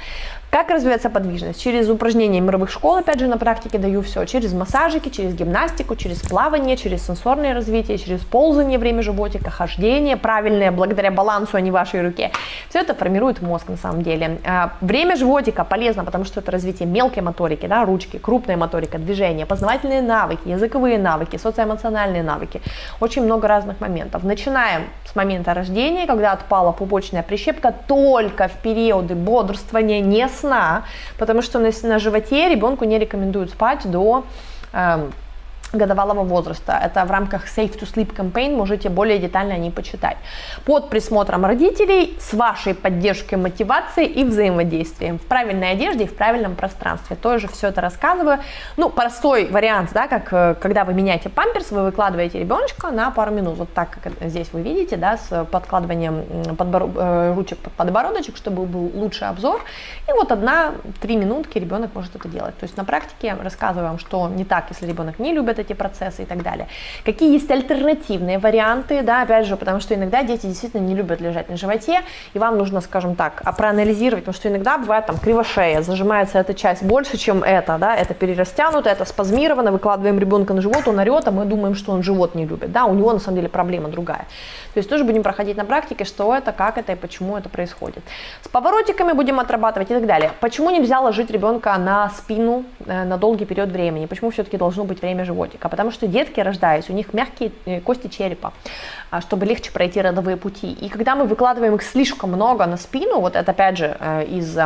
Как развивается подвижность? Через упражнения мировых школ, опять же, на практике даю все. Через массажики, через гимнастику, через плавание, через сенсорное развитие, через ползание время животика, хождение правильное, благодаря балансу, а не вашей руке. Все это формирует мозг на самом деле. А, время животика полезно, потому что это развитие мелкой моторики, да, ручки, крупная моторика, движение, познавательные навыки, языковые навыки, социоэмоциональные навыки. Очень много разных моментов. Начинаем с момента рождения, когда отпала пупочная прищепка, только в периоды бодрствования, не сна, потому что на, на животе ребенку не рекомендуют спать до э, годовалого возраста. Это в рамках Safe to Sleep Campaign, можете более детально о ней почитать. Под присмотром родителей, с вашей поддержкой, мотивацией и взаимодействием. В правильной одежде и в правильном пространстве. Тоже все это рассказываю. Ну, простой вариант, да, как э, когда вы меняете памперс, вы выкладываете ребеночка на пару минут. Вот так, как здесь вы видите, да, с подкладыванием подбор... Э, ручек под подбородочек, чтобы был лучший обзор. И вот одна-три минутки ребенок может это делать. То есть на практике рассказываю вам, что не так, если ребенок не любит эти процессы и так далее. Какие есть альтернативные варианты, да, опять же, потому что иногда дети действительно не любят лежать на животе, и вам нужно, скажем так, а проанализировать, потому что иногда бывает там кривошея, зажимается эта часть больше, чем это, да, это перерастянуто, это спазмировано, выкладываем ребенка на живот, он орет, а мы думаем, что он живот не любит, да, у него на самом деле проблема другая. То есть тоже будем проходить на практике, что это, как это и почему это происходит. С поворотиками будем отрабатывать и так далее. Почему нельзя ложить ребенка на спину э, на долгий период времени? Почему все-таки должно быть время животика? Потому что детки, рождаясь, у них мягкие э, кости черепа, а, чтобы легче пройти родовые пути. И когда мы выкладываем их слишком много на спину, вот это опять же э, из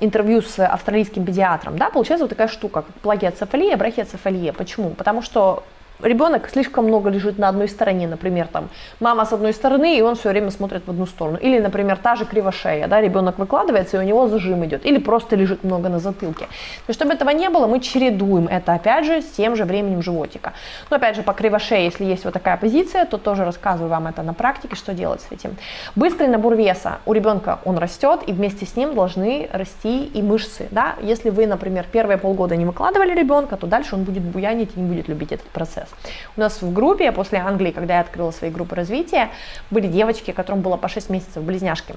интервью с австралийским педиатром, да, получается вот такая штука, как плагиоцефалия, брахиоцефалия. Почему? Потому что ребенок слишком много лежит на одной стороне, например, там мама с одной стороны, и он все время смотрит в одну сторону. Или, например, та же кривошея, да, ребенок выкладывается, и у него зажим идет. Или просто лежит много на затылке. Но чтобы этого не было, мы чередуем это, опять же, с тем же временем животика. Но, опять же, по кривошее, если есть вот такая позиция, то тоже рассказываю вам это на практике, что делать с этим. Быстрый набор веса. У ребенка он растет, и вместе с ним должны расти и мышцы. Да? Если вы, например, первые полгода не выкладывали ребенка, то дальше он будет буянить и не будет любить этот процесс. У нас в группе после Англии, когда я открыла свои группы развития, были девочки, которым было по 6 месяцев, близняшки.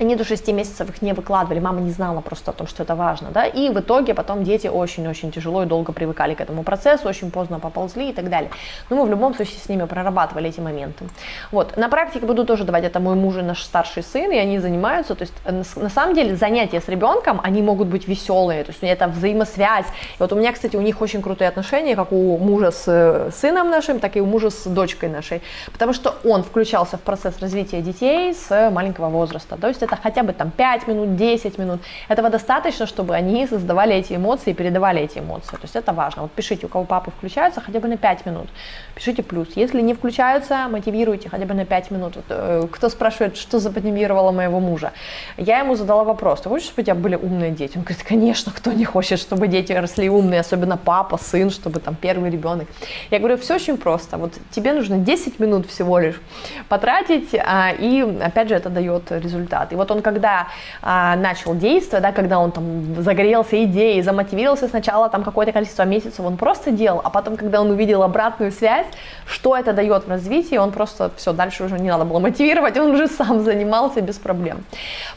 Они до 6 месяцев их не выкладывали, мама не знала просто о том, что это важно, да, и в итоге потом дети очень-очень тяжело и долго привыкали к этому процессу, очень поздно поползли и так далее. Но мы в любом случае с ними прорабатывали эти моменты. Вот, на практике буду тоже давать, это мой муж и наш старший сын, и они занимаются, то есть э, на самом деле занятия с ребенком, они могут быть веселые, то есть это взаимосвязь. И вот у меня, кстати, у них очень крутые отношения, как у мужа с э, сыном нашим, так и у мужа с дочкой нашей, потому что он включался в процесс развития детей с маленького возраста, то есть это хотя бы там 5 минут, 10 минут. Этого достаточно, чтобы они создавали эти эмоции и передавали эти эмоции. То есть это важно. Вот пишите, у кого папы включаются, хотя бы на 5 минут. Пишите плюс. Если не включаются, мотивируйте хотя бы на 5 минут. Вот, э, кто спрашивает, что замотивировало моего мужа? Я ему задала вопрос, ты хочешь, чтобы у тебя были умные дети? Он говорит, конечно, кто не хочет, чтобы дети росли умные, особенно папа, сын, чтобы там первый ребенок. Я говорю, все очень просто. Вот тебе нужно 10 минут всего лишь потратить, а, и опять же это дает результат. И вот он когда а, начал действовать, да, когда он там загорелся идеей, замотивировался сначала там какое-то количество месяцев, он просто делал, а потом, когда он увидел обратную связь, что это дает в развитии, он просто все, дальше уже не надо было мотивировать, он уже сам занимался без проблем.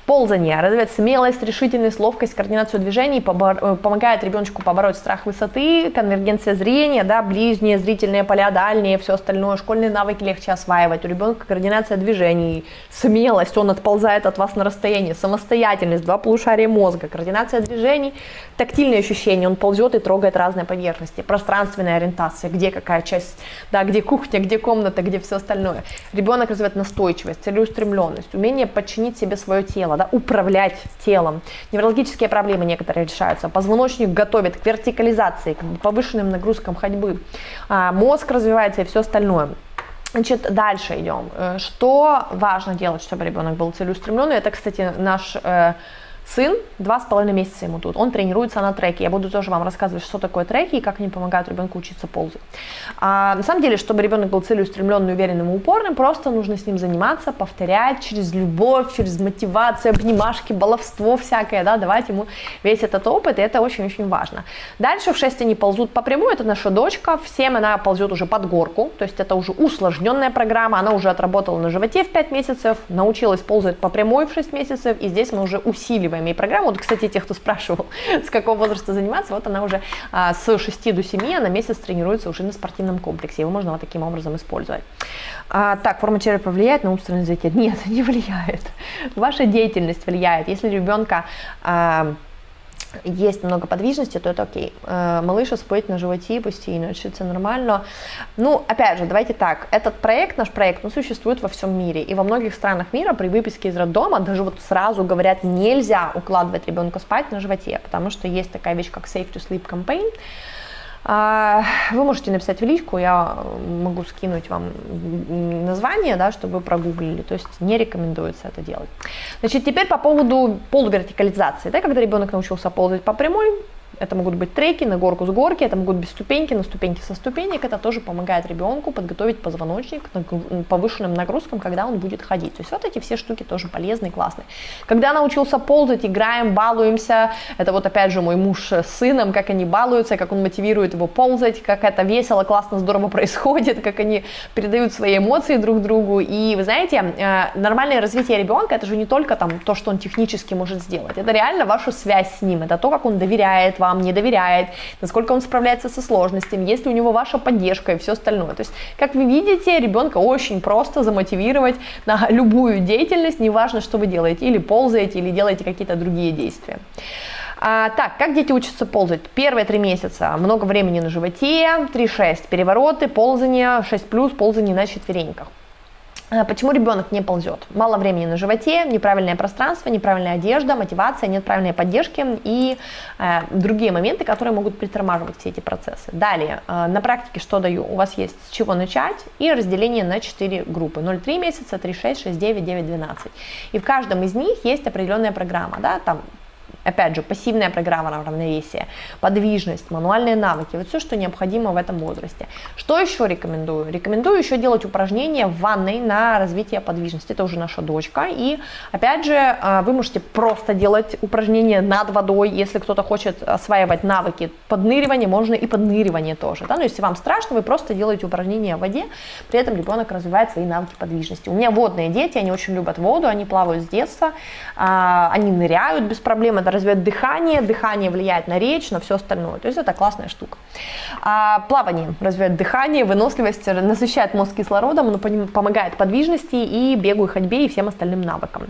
Ползание развивает смелость, решительность, ловкость, координацию движений, э, помогает ребеночку побороть страх высоты, конвергенция зрения, да, ближние зрительные поля, дальние, все остальное, школьные навыки легче осваивать, у ребенка координация движений, смелость, он отползает от вас вас на расстоянии, самостоятельность, два полушария мозга, координация движений, тактильные ощущения, он ползет и трогает разные поверхности, пространственная ориентация, где какая часть, да, где кухня, где комната, где все остальное. Ребенок развивает настойчивость, целеустремленность, умение подчинить себе свое тело, да, управлять телом. Неврологические проблемы некоторые решаются, позвоночник готовит к вертикализации, к повышенным нагрузкам ходьбы, а, мозг развивается и все остальное. Значит, дальше идем. Э, что важно делать, чтобы ребенок был целеустремленный? Это, кстати, наш э, сын, два с половиной месяца ему тут, он тренируется на треке. Я буду тоже вам рассказывать, что такое треки и как они помогают ребенку учиться ползать. А, на самом деле, чтобы ребенок был целеустремленным, уверенным и упорным, просто нужно с ним заниматься, повторять через любовь, через мотивацию, обнимашки, баловство всякое, да, давать ему весь этот опыт, и это очень-очень важно. Дальше в 6 они ползут по прямой, это наша дочка, в 7 она ползет уже под горку, то есть это уже усложненная программа, она уже отработала на животе в 5 месяцев, научилась ползать по прямой в 6 месяцев, и здесь мы уже усиливаем ей программу. Вот, кстати, те, кто спрашивал, <laughs> с какого возраста заниматься, вот она уже а, с 6 до 7, она месяц тренируется уже на спортивном комплексе. Его можно вот таким образом использовать. А, так, форма черепа влияет на умственное развитие? Нет, <laughs> не влияет. Ваша деятельность влияет. Если ребенка а, есть много подвижности, то это окей. Э, малыша спать на животе постійно, это нормально. Ну, опять же, давайте так, этот проект, наш проект, он существует во всем мире, и во многих странах мира при выписке из роддома даже вот сразу говорят, нельзя укладывать ребенка спать на животе, потому что есть такая вещь, как Safe to Sleep Campaign, вы можете написать в личку, я могу скинуть вам название, да, чтобы вы прогуглили. То есть не рекомендуется это делать. Значит, теперь по поводу полувертикализации. Да, когда ребенок научился ползать по прямой, это могут быть треки на горку с горки, это могут быть ступеньки на ступеньки со ступенек. Это тоже помогает ребенку подготовить позвоночник к повышенным нагрузкам, когда он будет ходить. То есть вот эти все штуки тоже полезные, классные. Когда научился ползать, играем, балуемся. Это вот опять же мой муж с сыном, как они балуются, как он мотивирует его ползать, как это весело, классно, здорово <laughs> происходит, как они передают свои эмоции друг другу. И вы знаете, э, нормальное развитие ребенка это же не только там то, что он технически может сделать. Это реально ваша связь с ним, это то, как он доверяет вам вам не доверяет, насколько он справляется со сложностями, есть ли у него ваша поддержка и все остальное. То есть, как вы видите, ребенка очень просто замотивировать на любую деятельность, неважно, что вы делаете, или ползаете, или делаете какие-то другие действия. А, так, как дети учатся ползать? Первые три месяца много времени на животе, 3-6 перевороты, ползание, 6 плюс, ползание на четвереньках. Э, почему ребенок не ползет? Мало времени на животе, неправильное пространство, неправильная одежда, мотивация, нет правильной поддержки и э, другие моменты, которые могут притормаживать все эти процессы. Далее, э, на практике что даю? У вас есть с чего начать и разделение на 4 группы. 0,3 месяца, 3,6, 6,9, 9, 12. И в каждом из них есть определенная программа, да, там Опять же, пассивная программа на равновесие, подвижность, мануальные навыки, вот все, что необходимо в этом возрасте. Что еще рекомендую? Рекомендую еще делать упражнения в ванной на развитие подвижности. Это уже наша дочка. И опять же, э, вы можете просто делать упражнения над водой, если кто-то хочет осваивать навыки подныривания, можно и подныривание тоже. Да? Но если вам страшно, вы просто делаете упражнения в воде, при этом ребенок развивает свои навыки подвижности. У меня водные дети, они очень любят воду, они плавают с детства, а, они ныряют без проблем, это развивает дыхание, дыхание влияет на речь, на все остальное. То есть это классная штука. А, плавание развивает дыхание, выносливость, насыщает мозг кислородом, оно помогает подвижности и бегу и ходьбе и всем остальным навыкам.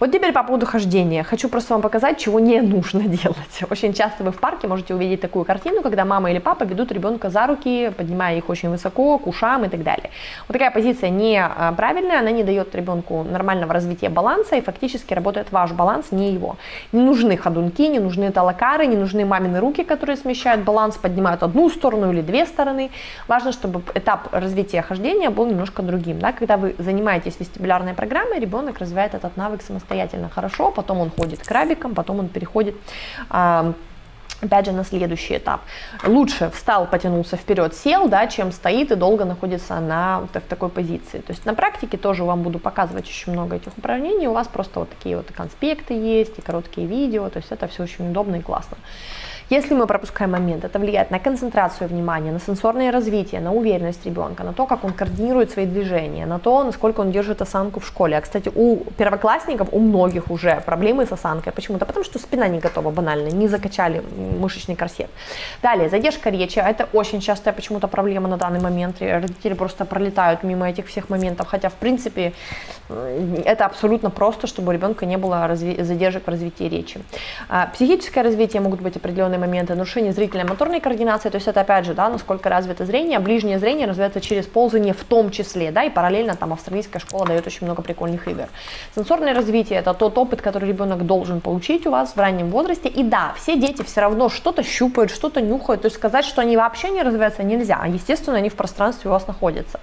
Вот теперь по поводу хождения. Хочу просто вам показать, чего не нужно <laughs> делать. Очень часто вы в парке можете увидеть такую картину, когда мама или папа ведут ребенка за руки, поднимая их очень высоко, к ушам и так далее. Вот такая позиция неправильная, она не дает ребенку нормального развития баланса и фактически работает ваш баланс, не его. Не нужны ходунки, не нужны талакары, не нужны мамины руки, которые смещают баланс, поднимают одну сторону или две стороны. Важно, чтобы этап развития хождения был немножко другим. Да? Когда вы занимаетесь вестибулярной программой, ребенок развивает этот навык самостоятельно самостоятельно хорошо, потом он ходит крабиком, потом он переходит опять же, на следующий этап. Лучше встал, потянулся вперед, сел, да, чем стоит и долго находится на, в такой позиции. То есть на практике тоже вам буду показывать очень много этих упражнений. У вас просто вот такие вот конспекты есть и короткие видео, то есть это все очень удобно и классно. Если мы пропускаем момент, это влияет на концентрацию внимания, на сенсорное развитие, на уверенность ребенка, на то, как он координирует свои движения, на то, насколько он держит осанку в школе. А, кстати, у первоклассников, у многих уже проблемы с осанкой. Почему-то потому, что спина не готова банально, не закачали мышечный корсет. Далее, задержка речи. Это очень частая почему-то проблема на данный момент. Родители просто пролетают мимо этих всех моментов, хотя, в принципе, это абсолютно просто, чтобы у ребенка не было задержек в развитии речи. А, психическое развитие могут быть определенные моменты, нарушение зрительной моторной координации, то есть это опять же, да, насколько развито зрение, ближнее зрение развивается через ползание в том числе, да, и параллельно там австралийская школа дает очень много прикольных игр. Сенсорное развитие это тот опыт, который ребенок должен получить у вас в раннем возрасте, и да, все дети все равно что-то щупают, что-то нюхают, то есть сказать, что они вообще не развиваются нельзя, естественно, они в пространстве у вас находятся.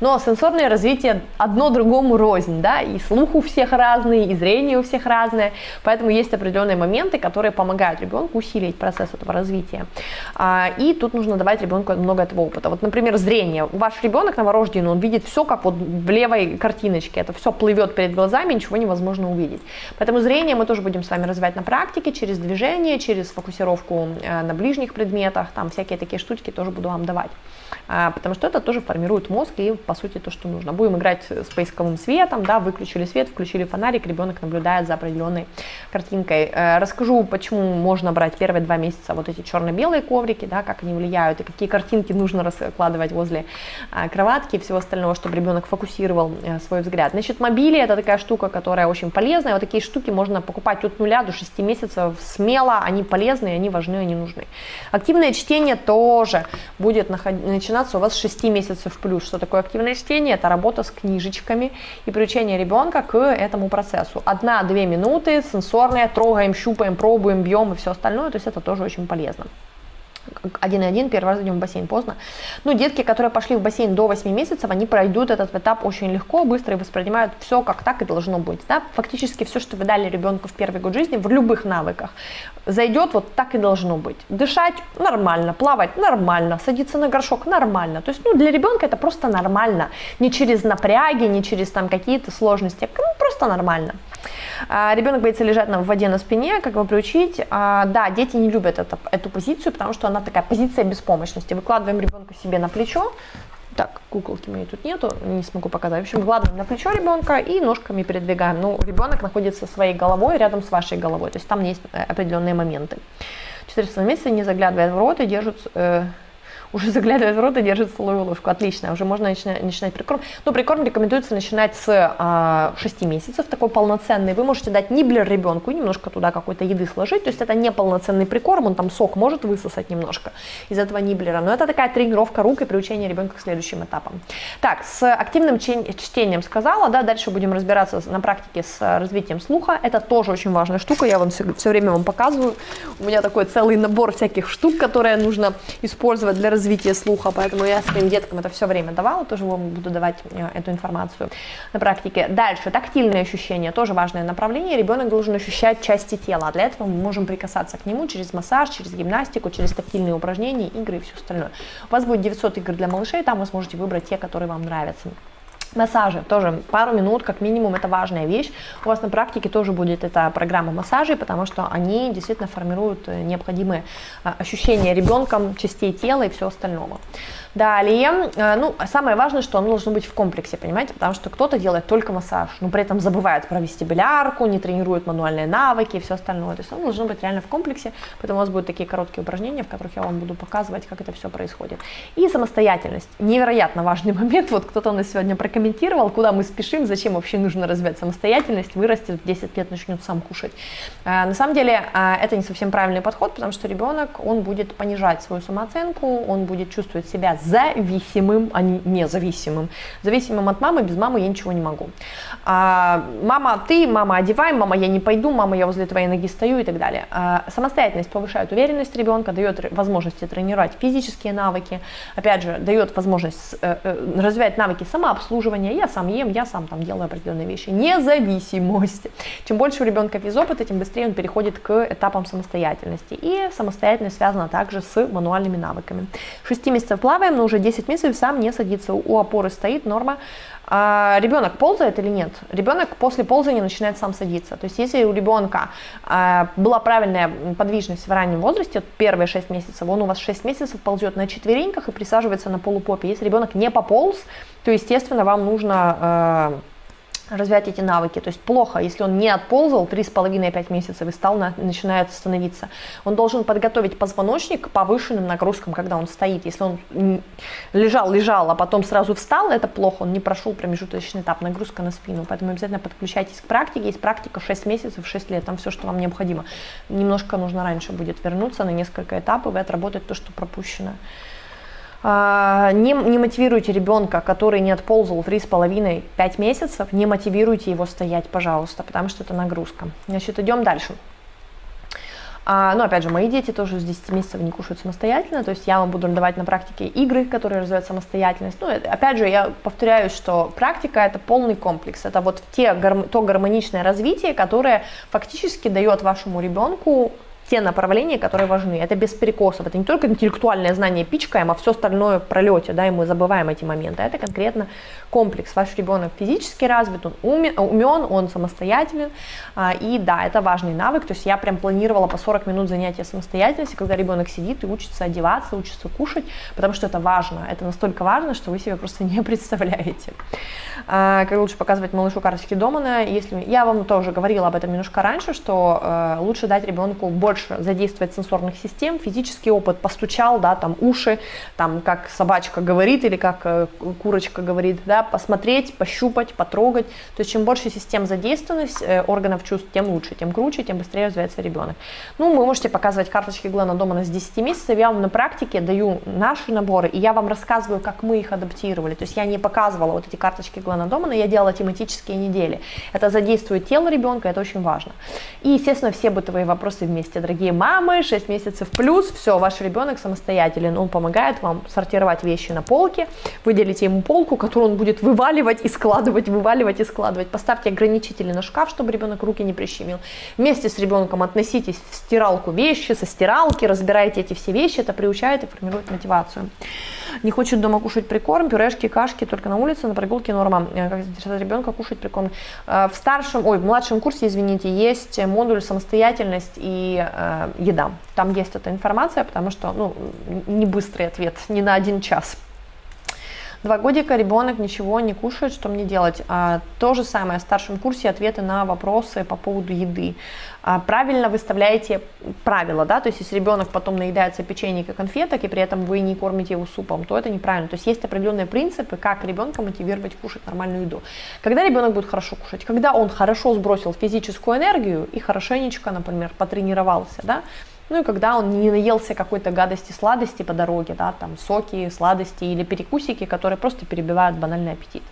Но сенсорное развитие одно другому рознь, да, и слух у всех разный, и зрение у всех разное, поэтому есть определенные моменты, которые помогают ребенку усилить процесс этого развития. А, и тут нужно давать ребенку много этого опыта. Вот, например, зрение. Ваш ребенок новорожденный, он видит все, как вот в левой картиночке, это все плывет перед глазами, ничего невозможно увидеть. Поэтому зрение мы тоже будем с вами развивать на практике, через движение, через фокусировку э, на ближних предметах, там всякие такие штучки тоже буду вам давать. А, потому что это тоже формирует мозг и, по сути, то, что нужно. Будем играть с поисковым светом, да, выключили свет, включили фонарик, ребенок наблюдает за определенной картинкой. Э, расскажу, почему можно брать первые два месяца вот эти черно-белые коврики, да, как они влияют, и какие картинки нужно раскладывать возле а, кроватки и всего остального, чтобы ребенок фокусировал э, свой взгляд. Значит, мобили это такая штука, которая очень полезная. Вот такие штуки можно покупать от нуля до 6 месяцев смело, они полезны, они важны, они нужны. Активное чтение тоже будет начинаться у вас с 6 месяцев плюс. Что такое активное чтение? Это работа с книжечками и приучение ребенка к этому процессу. Одна-две минуты, сенсорные, трогаем, щупаем, пробуем, бьем и все остальное, то есть это тоже очень полезно один и один, первый раз идем в бассейн поздно. Ну, детки, которые пошли в бассейн до 8 месяцев, они пройдут этот этап очень легко, быстро и воспринимают все как так и должно быть. Да? Фактически все, что вы дали ребенку в первый год жизни, в любых навыках, зайдет вот так и должно быть. Дышать нормально, плавать нормально, садиться на горшок нормально. То есть, ну, для ребенка это просто нормально. Не через напряги, не через там какие-то сложности, ну, просто нормально. А, ребенок боится лежать на, в воде на спине, как его приучить? А, да, дети не любят это, эту позицию, потому что она такая позиция беспомощности. Выкладываем ребенка себе на плечо, так, куколки моей тут нету, не смогу показать. В общем, вкладываем на плечо ребенка и ножками передвигаем. Ну, ребенок находится своей головой рядом с вашей головой, то есть там есть определенные моменты. 400 месяца не заглядывает в рот и держит э, уже заглядывает в рот и держит столовую ложку. Отлично, уже можно начинать, начинать прикорм. Но прикорм рекомендуется начинать с а, 6 месяцев, такой полноценный. Вы можете дать ниблер ребенку немножко туда какой-то еды сложить. То есть это не полноценный прикорм, он там сок может высосать немножко из этого ниблера. Но это такая тренировка рук и приучение ребенка к следующим этапам. Так, с активным чтением сказала, да, дальше будем разбираться на практике с развитием слуха. Это тоже очень важная штука, я вам все, все время вам показываю. У меня такой целый набор всяких штук, которые нужно использовать для развития развитие слуха, поэтому я своим деткам это все время давала, тоже вам буду давать э, эту информацию на практике. Дальше, тактильные ощущения, тоже важное направление. Ребенок должен ощущать части тела, а для этого мы можем прикасаться к нему через массаж, через гимнастику, через тактильные упражнения, игры и все остальное. У вас будет 900 игр для малышей, там вы сможете выбрать те, которые вам нравятся. Массажи тоже пару минут, как минимум, это важная вещь. У вас на практике тоже будет эта программа массажей, потому что они действительно формируют э, необходимые а, ощущения ребенком частей тела и все остального. Далее, э, ну, самое важное, что оно должно быть в комплексе, понимаете, потому что кто-то делает только массаж, но при этом забывает про вестибулярку, не тренирует мануальные навыки и все остальное. То есть оно должно быть реально в комплексе, поэтому у вас будут такие короткие упражнения, в которых я вам буду показывать, как это все происходит. И самостоятельность. Невероятно важный <laughs> момент. Вот кто-то у нас сегодня прокомментировал, куда мы спешим, зачем вообще нужно развивать самостоятельность, вырастет в 10 лет, начнет сам кушать. Э, на самом деле э, это не совсем правильный подход, потому что ребенок, он будет понижать свою самооценку, он будет чувствовать себя зависимым, а не независимым. Зависимым от мамы, без мамы я ничего не могу. А, мама, ты, мама, одевай, мама, я не пойду, мама, я возле твоей ноги стою и так далее. А, самостоятельность повышает уверенность ребенка, дает возможности тренировать физические навыки, опять же, дает возможность э, э, развивать навыки самообслуживания. Я сам ем, я сам там делаю определенные вещи. Независимость. Чем больше у ребенка физопыта, тем быстрее он переходит к этапам самостоятельности. И самостоятельность связана также с мануальными навыками. 6 месяцев плаваем, но уже 10 месяцев сам не садится, у опоры стоит норма. А ребенок ползает или нет? Ребенок после ползания начинает сам садиться. То есть если у ребенка а, была правильная подвижность в раннем возрасте, первые 6 месяцев, он у вас 6 месяцев ползет на четвереньках и присаживается на полупопе. Если ребенок не пополз, то, естественно, вам нужно а, развивать эти навыки. То есть плохо, если он не отползал 3,5-5 месяцев и стал на, начинает становиться. Он должен подготовить позвоночник к повышенным нагрузкам, когда он стоит. Если он лежал, лежал, а потом сразу встал, это плохо, он не прошел промежуточный этап, нагрузка на спину. Поэтому обязательно подключайтесь к практике. Есть практика 6 месяцев, 6 лет, там все, что вам необходимо. Немножко нужно раньше будет вернуться на несколько этапов и отработать то, что пропущено. А, не, не мотивируйте ребенка, который не отползал 3,5-5 месяцев, не мотивируйте его стоять, пожалуйста, потому что это нагрузка. Значит, идем дальше. А, ну, опять же, мои дети тоже с 10 месяцев не кушают самостоятельно, то есть я вам буду давать на практике игры, которые развивают самостоятельность. Ну, опять же, я повторяюсь, что практика – это полный комплекс, это вот те, то гармоничное развитие, которое фактически дает вашему ребенку те направления, которые важны. Это без перекосов. Это не только интеллектуальное знание пичкаем, а все остальное в пролете, да, и мы забываем эти моменты. Это конкретно комплекс. Ваш ребенок физически развит, он умен, он самостоятелен. А, и да, это важный навык. То есть я прям планировала по 40 минут занятия самостоятельности, когда ребенок сидит и учится одеваться, учится кушать, потому что это важно. Это настолько важно, что вы себе просто <laughs> не представляете. А, как лучше показывать малышу карточки Домана, если я вам тоже говорила об этом немножко раньше, что э, лучше дать ребенку больше задействовать сенсорных систем, физический опыт, постучал, да, там уши, там как собачка говорит или как э, курочка говорит, да, посмотреть, пощупать, потрогать. То есть чем больше систем задействованность э, органов чувств, тем лучше, тем круче, тем быстрее развивается ребенок. Ну, вы можете показывать карточки Глена Домана с 10 месяцев, я вам на практике даю наши наборы, и я вам рассказываю, как мы их адаптировали. То есть я не показывала вот эти карточки Глена Домана, я делала тематические недели. Это задействует тело ребенка, это очень важно. И, естественно, все бытовые вопросы вместе. Дорогие мамы, 6 месяцев плюс, все, ваш ребенок самостоятелен, он помогает вам сортировать вещи на полке, выделите ему полку, которую он будет вываливать и складывать, вываливать и складывать. Поставьте ограничители на шкаф, чтобы ребенок руки не прищемил. Вместе с ребенком относитесь в стиралку вещи, со стиралки, разбирайте эти все вещи, это приучает и формирует мотивацию. Не хочет дома кушать прикорм, пюрешки, кашки только на улице, на прогулке норма. Э, как заинтересовать ребенка кушать прикорм. Э, в старшем, ой, в младшем курсе, извините, есть модуль самостоятельность и э, еда. Там есть эта информация, потому что, ну, не быстрый ответ, не на один час. Два годика ребенок ничего не кушает, что мне делать? А, то же самое в старшем курсе ответы на вопросы по поводу еды. А, правильно выставляете правила, да, то есть если ребенок потом наедается печеньем и конфеток, и при этом вы не кормите его супом, то это неправильно. То есть есть определенные принципы, как ребенка мотивировать кушать нормальную еду. Когда ребенок будет хорошо кушать? Когда он хорошо сбросил физическую энергию и хорошенечко, например, потренировался, да, ну и когда он не наелся какой-то гадости, сладости по дороге, да, там соки, сладости или перекусики, которые просто перебивают банальный аппетит.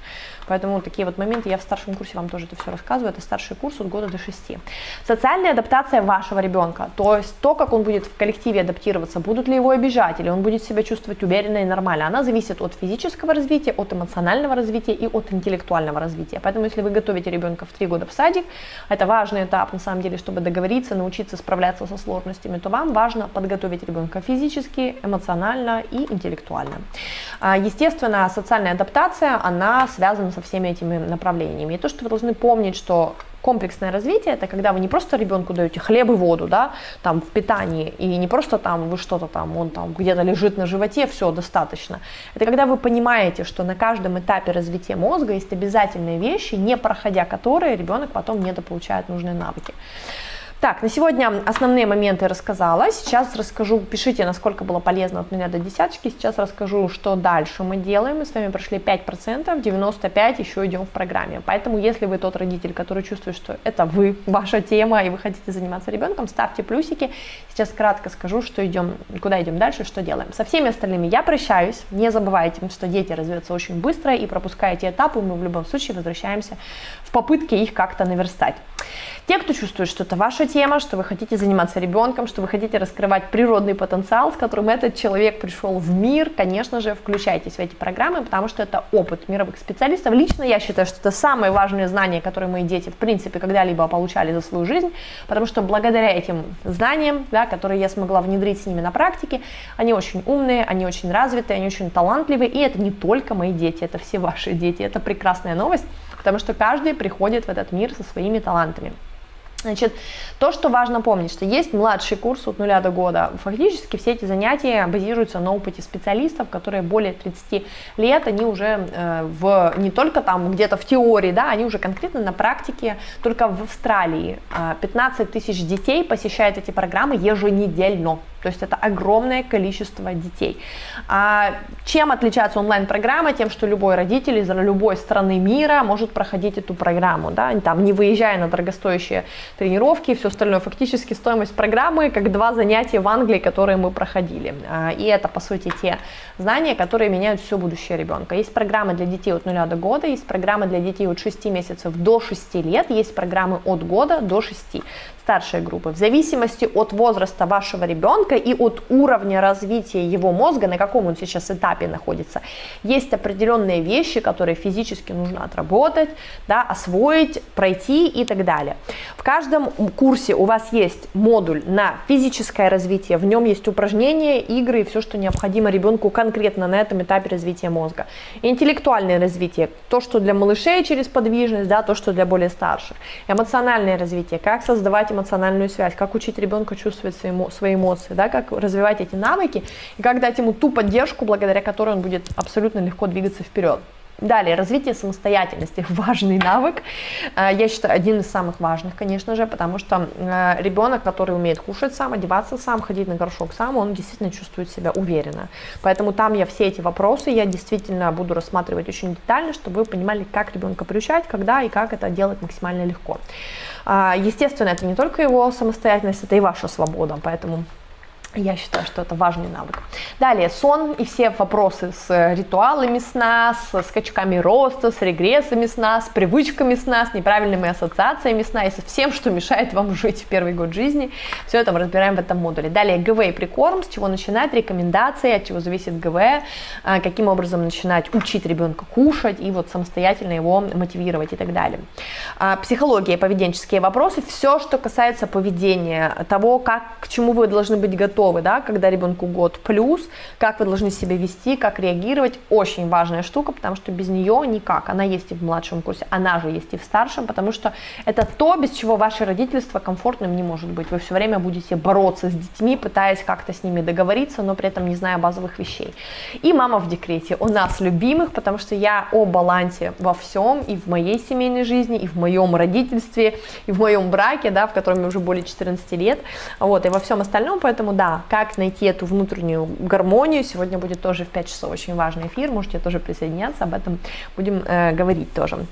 Поэтому такие вот моменты я в старшем курсе вам тоже это все рассказываю. Это старший курс от года до 6. Социальная адаптация вашего ребенка, то есть то, как он будет в коллективе адаптироваться, будут ли его обижать, или он будет себя чувствовать уверенно и нормально, она зависит от физического развития, от эмоционального развития и от интеллектуального развития. Поэтому если вы готовите ребенка в 3 года в садик, это важный этап на самом деле, чтобы договориться, научиться справляться со сложностями, то вам важно подготовить ребенка физически, эмоционально и интеллектуально. А, естественно, социальная адаптация, она связана со всеми этими направлениями. И то, что вы должны помнить, что комплексное развитие это когда вы не просто ребенку даете хлеб и воду, да, там в питании, и не просто там вы что-то там, он там где-то лежит на животе, все достаточно. Это когда вы понимаете, что на каждом этапе развития мозга есть обязательные вещи, не проходя которые ребенок потом недополучает нужные навыки. Так, на сегодня основные моменты рассказала. Сейчас расскажу, пишите, насколько было полезно от меня до десяточки. Сейчас расскажу, что дальше мы делаем. Мы с вами прошли 5%, 95% еще идем в программе. Поэтому, если вы тот родитель, который чувствует, что это вы, ваша тема, и вы хотите заниматься ребенком, ставьте плюсики. Сейчас кратко скажу, что идем, куда идем дальше, что делаем. Со всеми остальными я прощаюсь. Не забывайте, что дети развиваются очень быстро и пропускаете этапы, мы в любом случае возвращаемся попытке их как-то наверстать. Те, кто чувствует, что это ваша тема, что вы хотите заниматься ребенком, что вы хотите раскрывать природный потенциал, с которым этот человек пришел в мир, конечно же, включайтесь в эти программы, потому что это опыт мировых специалистов. Лично я считаю, что это самые важные знания, которые мои дети, в принципе, когда-либо получали за свою жизнь, потому что благодаря этим знаниям, да, которые я смогла внедрить с ними на практике, они очень умные, они очень развитые, они очень талантливые, и это не только мои дети, это все ваши дети, это прекрасная новость, потому что каждый приходит в этот мир со своими талантами. Значит, то, что важно помнить, что есть младший курс от нуля до года. Фактически все эти занятия базируются на опыте специалистов, которые более 30 лет, они уже э, в, не только там где-то в теории, да, они уже конкретно на практике. Только в Австралии э, 15 тысяч детей посещают эти программы еженедельно. То есть это огромное количество детей. А чем отличается онлайн-программа? Тем, что любой родитель из любой страны мира может проходить эту программу, да, там, не выезжая на дорогостоящие тренировки и все остальное. Фактически стоимость программы как два занятия в Англии, которые мы проходили. А, и это, по сути, те знания, которые меняют все будущее ребенка. Есть программы для детей от 0 до года, есть программы для детей от 6 месяцев до 6 лет, есть программы от года до 6 старшей группы. В зависимости от возраста вашего ребенка и от уровня развития его мозга, на каком он сейчас этапе находится, есть определенные вещи, которые физически нужно отработать, да, освоить, пройти и так далее. В каждом курсе у вас есть модуль на физическое развитие, в нем есть упражнения, игры и все, что необходимо ребенку конкретно на этом этапе развития мозга. Интеллектуальное развитие, то, что для малышей через подвижность, да, то, что для более старших. Эмоциональное развитие, как создавать эмоциональную связь, как учить ребенка чувствовать свои, свои эмоции, да, как развивать эти навыки и как дать ему ту поддержку, благодаря которой он будет абсолютно легко двигаться вперед. Далее, развитие самостоятельности, важный навык, э, я считаю, один из самых важных, конечно же, потому что э, ребенок, который умеет кушать сам, одеваться сам, ходить на горшок сам, он действительно чувствует себя уверенно. Поэтому там я все эти вопросы, я действительно буду рассматривать очень детально, чтобы вы понимали, как ребенка приучать, когда и как это делать максимально легко. А, естественно, это не только его самостоятельность, это и ваша свобода, поэтому я считаю, что это важный навык. Далее, сон и все вопросы с ритуалами сна, с скачками роста, с регрессами сна, с привычками сна, с неправильными ассоциациями сна и со всем, что мешает вам жить в первый год жизни. Все это мы разбираем в этом модуле. Далее, ГВ и прикорм, с чего начинать, рекомендации, от чего зависит ГВ, а, каким образом начинать учить ребенка кушать и вот самостоятельно его мотивировать и так далее. А, психология, поведенческие вопросы, все, что касается поведения, того, как, к чему вы должны быть готовы, готовы, да, когда ребенку год плюс, как вы должны себя вести, как реагировать, очень важная штука, потому что без нее никак. Она есть и в младшем курсе, она же есть и в старшем, потому что это то, без чего ваше родительство комфортным не может быть. Вы все время будете бороться с детьми, пытаясь как-то с ними договориться, но при этом не зная базовых вещей. И мама в декрете у нас любимых, потому что я о балансе во всем, и в моей семейной жизни, и в моем родительстве, и в моем браке, да, в котором мне уже более 14 лет, вот, и во всем остальном, поэтому да, как найти эту внутреннюю гармонию. Сегодня будет тоже в 5 часов очень важный эфир, можете тоже присоединяться, об этом будем э, говорить тоже.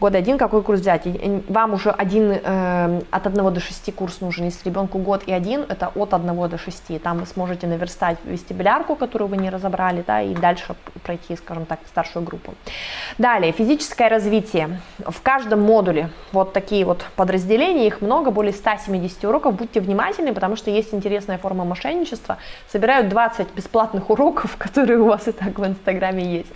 Год один, какой курс взять? Вам уже один, э, от 1 до 6 курс нужен, если ребенку год и один, это от 1 до 6. Там вы сможете наверстать вестибулярку, которую вы не разобрали, да, и дальше пройти, скажем так, старшую группу. Далее, физическое развитие. В каждом модуле вот такие вот подразделения, их много, более 170 уроков. Будьте внимательны, потому что есть интересная форма мошенничества мошенничества, собирают 20 бесплатных уроков, <laughs> которые у вас и так в Инстаграме есть,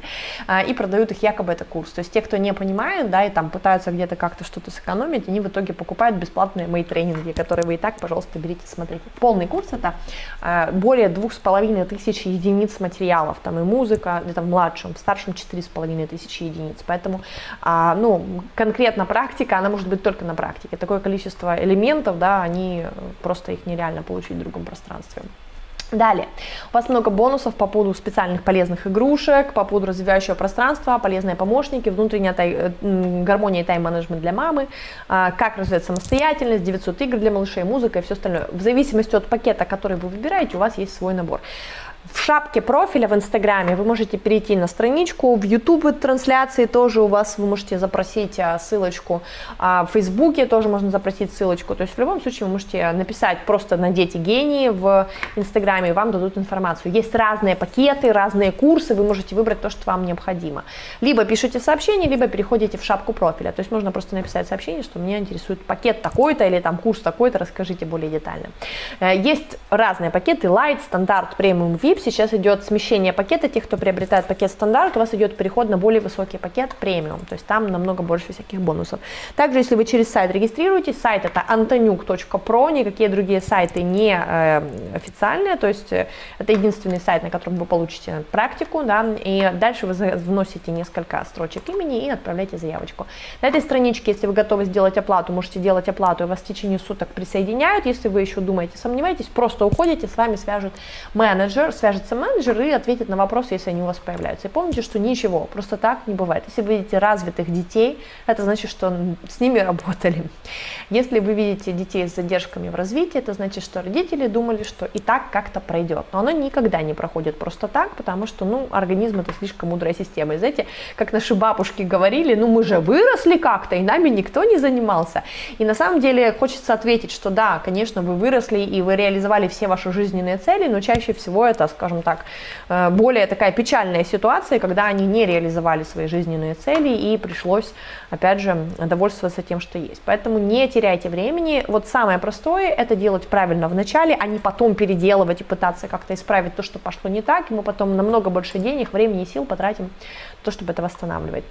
а, и продают их якобы это курс. То есть те, кто не понимает, да, и там пытаются где-то как-то что-то сэкономить, они в итоге покупают бесплатные мои тренинги, которые вы и так, пожалуйста, берите, смотрите. Полный курс это а, более двух с половиной тысяч единиц материалов, там и музыка, это в младшем, в старшем четыре с половиной тысячи единиц. Поэтому, а, ну, конкретно практика, она может быть только на практике. Такое количество элементов, да, они просто их нереально получить в другом пространстве. Далее, у вас много бонусов по поводу специальных полезных игрушек, по поводу развивающего пространства, полезные помощники, внутренняя тай, э, гармония и тайм-менеджмент для мамы, а, как развивать самостоятельность, 900 игр для малышей, музыка и все остальное. В зависимости от пакета, который вы выбираете, у вас есть свой набор. В шапке профиля в Инстаграме вы можете перейти на страничку, в YouTube трансляции тоже у вас вы можете запросить а, ссылочку, а в Фейсбуке тоже можно запросить ссылочку. То есть в любом случае вы можете написать просто на «Дети гении» в Инстаграме, и вам дадут информацию. Есть разные пакеты, разные курсы, вы можете выбрать то, что вам необходимо. Либо пишите сообщение, либо переходите в шапку профиля. То есть можно просто написать сообщение, что меня интересует пакет такой-то или там курс такой-то, расскажите более детально. Э, есть разные пакеты, Light, стандарт, премиум, VIP, VIP сейчас идет смещение пакета, тех, кто приобретает пакет стандарт, у вас идет переход на более высокий пакет премиум, то есть там намного больше всяких бонусов. Также, если вы через сайт регистрируетесь, сайт это antonyuk.pro, никакие другие сайты не э, официальные, то есть э, это единственный сайт, на котором вы получите практику, да, и дальше вы вносите несколько строчек имени и отправляете заявочку. На этой страничке, если вы готовы сделать оплату, можете делать оплату, и вас в течение суток присоединяют, если вы еще думаете, сомневаетесь, просто уходите, с вами свяжет менеджер, свяжется менеджер и ответит на вопросы, если они у вас появляются. И помните, что ничего, просто так не бывает. Если вы видите развитых детей, это значит, что с ними работали. Если вы видите детей с задержками в развитии, это значит, что родители думали, что и так как-то пройдет. Но оно никогда не проходит просто так, потому что, ну, организм это слишком мудрая система. И знаете, как наши бабушки говорили, ну, мы же выросли как-то, и нами никто не занимался. И на самом деле хочется ответить, что да, конечно, вы выросли, и вы реализовали все ваши жизненные цели, но чаще всего это, скажем так, э, более такая печальная ситуация, когда они не реализовали свои жизненные цели и пришлось, опять же, довольствоваться тем, что есть. Поэтому не теряйте времени. Вот самое простое – это делать правильно в начале, а не потом переделывать и пытаться как-то исправить то, что пошло не так, и мы потом намного больше денег, времени и сил потратим то, чтобы это восстанавливать.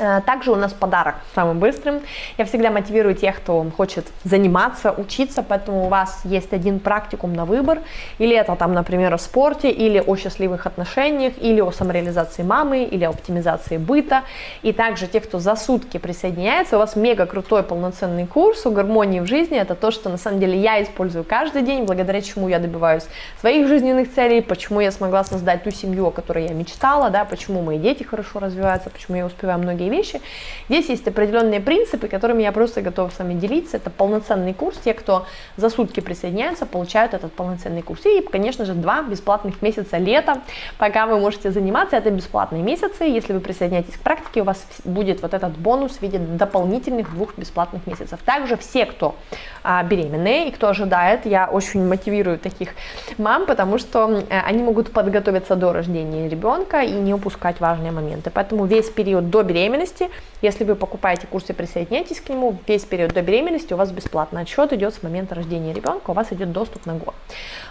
Э, также у нас подарок самым быстрым. Я всегда мотивирую тех, кто хочет заниматься, учиться, поэтому у вас есть один практикум на выбор. Или это там, например, о спорте, или о счастливых отношениях, или о самореализации мамы, или о оптимизации быта. И также те, кто за сутки присоединяется, у вас мега крутой полноценный курс о гармонии в жизни. Это то, что на самом деле я использую каждый день, благодаря чему я добиваюсь своих жизненных целей, почему я смогла создать ту семью, о которой я мечтала, да, почему мои дети хорошо развиваются, почему я успеваю многие вещи. Здесь есть определенные принципы, которыми я просто готова с вами делиться. Это полноценный курс. Те, кто за сутки присоединяются, получают этот полноценный курс. И, конечно же, два бесплатных месяца лета, пока вы можете заниматься. Это бесплатные месяцы. Если вы присоединяетесь к практике, у вас будет вот этот бонус в виде дополнительных двух бесплатных месяцев. Также все, кто а, беременные и кто ожидает, я очень мотивирую таких мам, потому что а, они могут подготовиться до рождения ребенка и не упускать важные моменты. Поэтому весь период до беременности беременности. Если вы покупаете курс и присоединяетесь к нему, весь период до беременности у вас бесплатно. Отсчет идет с момента рождения ребенка, у вас идет доступ на год.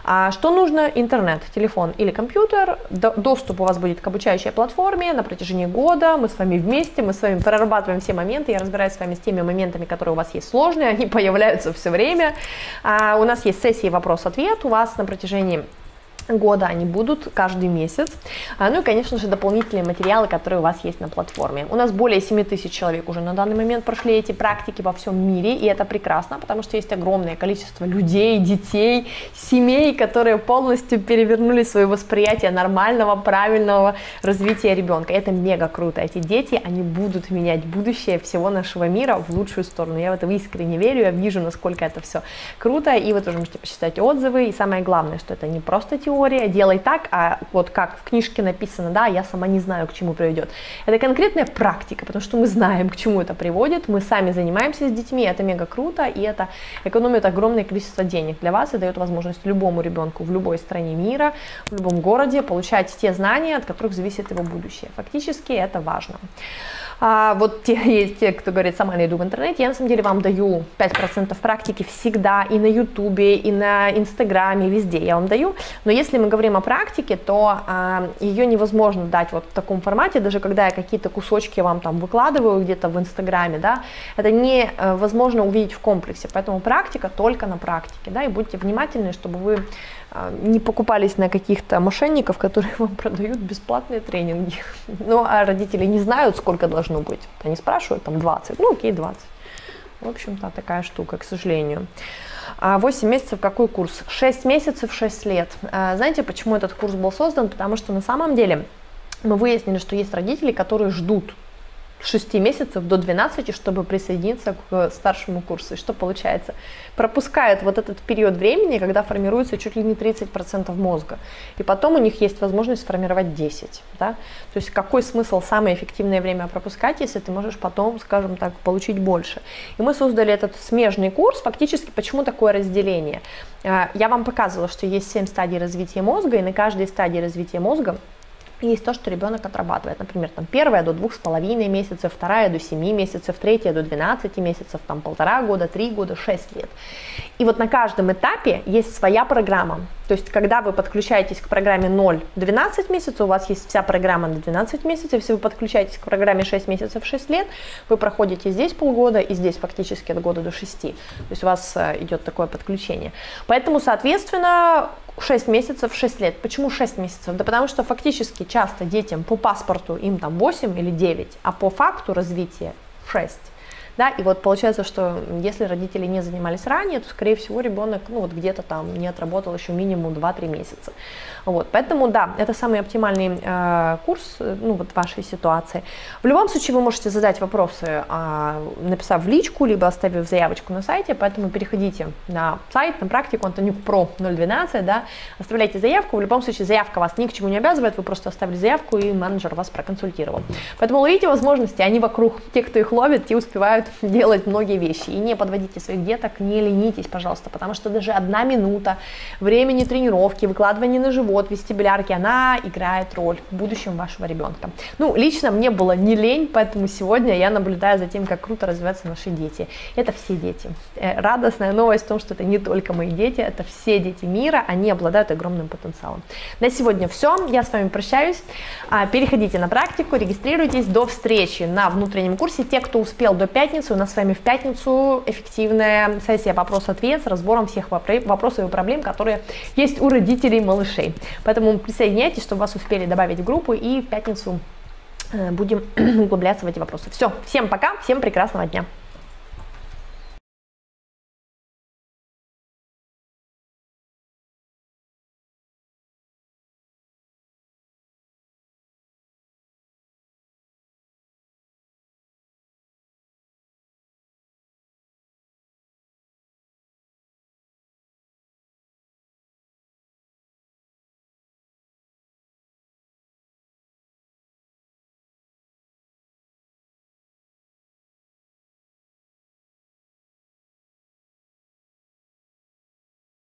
А что нужно? Интернет, телефон или компьютер. Доступ у вас будет к обучающей платформе на протяжении года. Мы с вами вместе, мы с вами прорабатываем все моменты. Я разбираюсь с вами с теми моментами, которые у вас есть сложные, они <laughs> появляются все время. А у нас есть сессии вопрос-ответ. У вас на протяжении года они будут каждый месяц. А, ну и, конечно же, дополнительные материалы, которые у вас есть на платформе. У нас более 7 тысяч человек уже на данный момент прошли эти практики во всем мире, и это прекрасно, потому что есть огромное количество людей, детей, семей, которые полностью перевернули свое восприятие нормального, правильного развития ребенка. Это мега круто. Эти дети, они будут менять будущее всего нашего мира в лучшую сторону. Я в это искренне верю, я вижу, насколько это все круто, и вы тоже можете почитать отзывы, и самое главное, что это не просто теория, теория, делай так, а вот как в книжке написано, да, я сама не знаю, к чему приведет. Это конкретная практика, потому что мы знаем, к чему это приводит, мы сами занимаемся с детьми, это мега круто, и это экономит огромное количество денег для вас и дает возможность любому ребенку в любой стране мира, в любом городе получать те знания, от которых зависит его будущее. Фактически это важно. А, вот те, <laughs> есть те, кто говорит, сама найду в интернете, я на самом деле вам даю 5% практики всегда и на ютубе, и на инстаграме, везде я вам даю, но если мы говорим о практике, то а, ее невозможно дать вот в таком формате, даже когда я какие-то кусочки вам там выкладываю где-то в инстаграме, да, это невозможно увидеть в комплексе, поэтому практика только на практике, да, и будьте внимательны, чтобы вы не покупались на каких-то мошенников, которые <laughs> вам продают бесплатные тренинги. Ну, а родители не знают, сколько должно быть. Они спрашивают, там, 20. Ну, окей, 20. В общем-то, такая штука, к сожалению. 8 а, месяцев какой курс? 6 месяцев, 6 лет. А, знаете, почему этот курс был создан? Потому что на самом деле мы выяснили, что есть родители, которые ждут 6 месяцев до 12, чтобы присоединиться к старшему курсу. И что получается? Пропускают вот этот период времени, когда формируется чуть ли не 30% мозга. И потом у них есть возможность сформировать 10. Да? То есть какой смысл самое эффективное время пропускать, если ты можешь потом, скажем так, получить больше. И мы создали этот смежный курс. Фактически, почему такое разделение? А, я вам показывала, что есть 7 стадий развития мозга, и на каждой стадии развития мозга есть то, что ребенок отрабатывает. Например, там первая до двух с половиной месяцев, вторая до семи месяцев, третья до 12 месяцев, там полтора года, три года, шесть лет. И вот на каждом этапе есть своя программа. То есть, когда вы подключаетесь к программе 0-12 месяцев, у вас есть вся программа на 12 месяцев. Если вы подключаетесь к программе 6 месяцев, 6 лет, вы проходите здесь полгода и здесь фактически от года до 6. То есть у вас э, идет такое подключение. Поэтому, соответственно, 6 месяцев, 6 лет. Почему 6 месяцев? Да потому что фактически часто детям по паспорту им там 8 или 9, а по факту развития 6. Да, и вот получается, что если родители не занимались ранее, то, скорее всего, ребенок ну, вот где-то там не отработал еще минимум 2-3 месяца. Вот, поэтому, да, это самый оптимальный э, курс э, ну, вот вашей ситуации. В любом случае, вы можете задать вопросы, э, написав в личку, либо оставив заявочку на сайте, поэтому переходите на сайт, на практику Антонюк Pro 012, да, оставляйте заявку, в любом случае заявка вас ни к чему не обязывает, вы просто оставили заявку, и менеджер вас проконсультировал. Поэтому ловите возможности, они вокруг, те, кто их ловит, те успевают делать многие вещи. И не подводите своих деток, не ленитесь, пожалуйста, потому что даже одна минута времени тренировки, выкладывания на живот, вестибулярки, она играет роль в будущем вашего ребенка. Ну, лично мне было не лень, поэтому сегодня я наблюдаю за тем, как круто развиваются наши дети. Это все дети. Э, радостная новость в том, что это не только мои дети, это все дети мира, они обладают огромным потенциалом. На сегодня все, я с вами прощаюсь. А, переходите на практику, регистрируйтесь. До встречи на внутреннем курсе. Те, кто успел до пятницы, пятницу. У нас с вами в пятницу эффективная сессия вопрос-ответ с разбором всех вопросов и проблем, которые есть у родителей малышей. Поэтому присоединяйтесь, чтобы вас успели добавить в группу, и в пятницу э, будем <clears throat> углубляться в эти вопросы. Все, всем пока, всем прекрасного дня.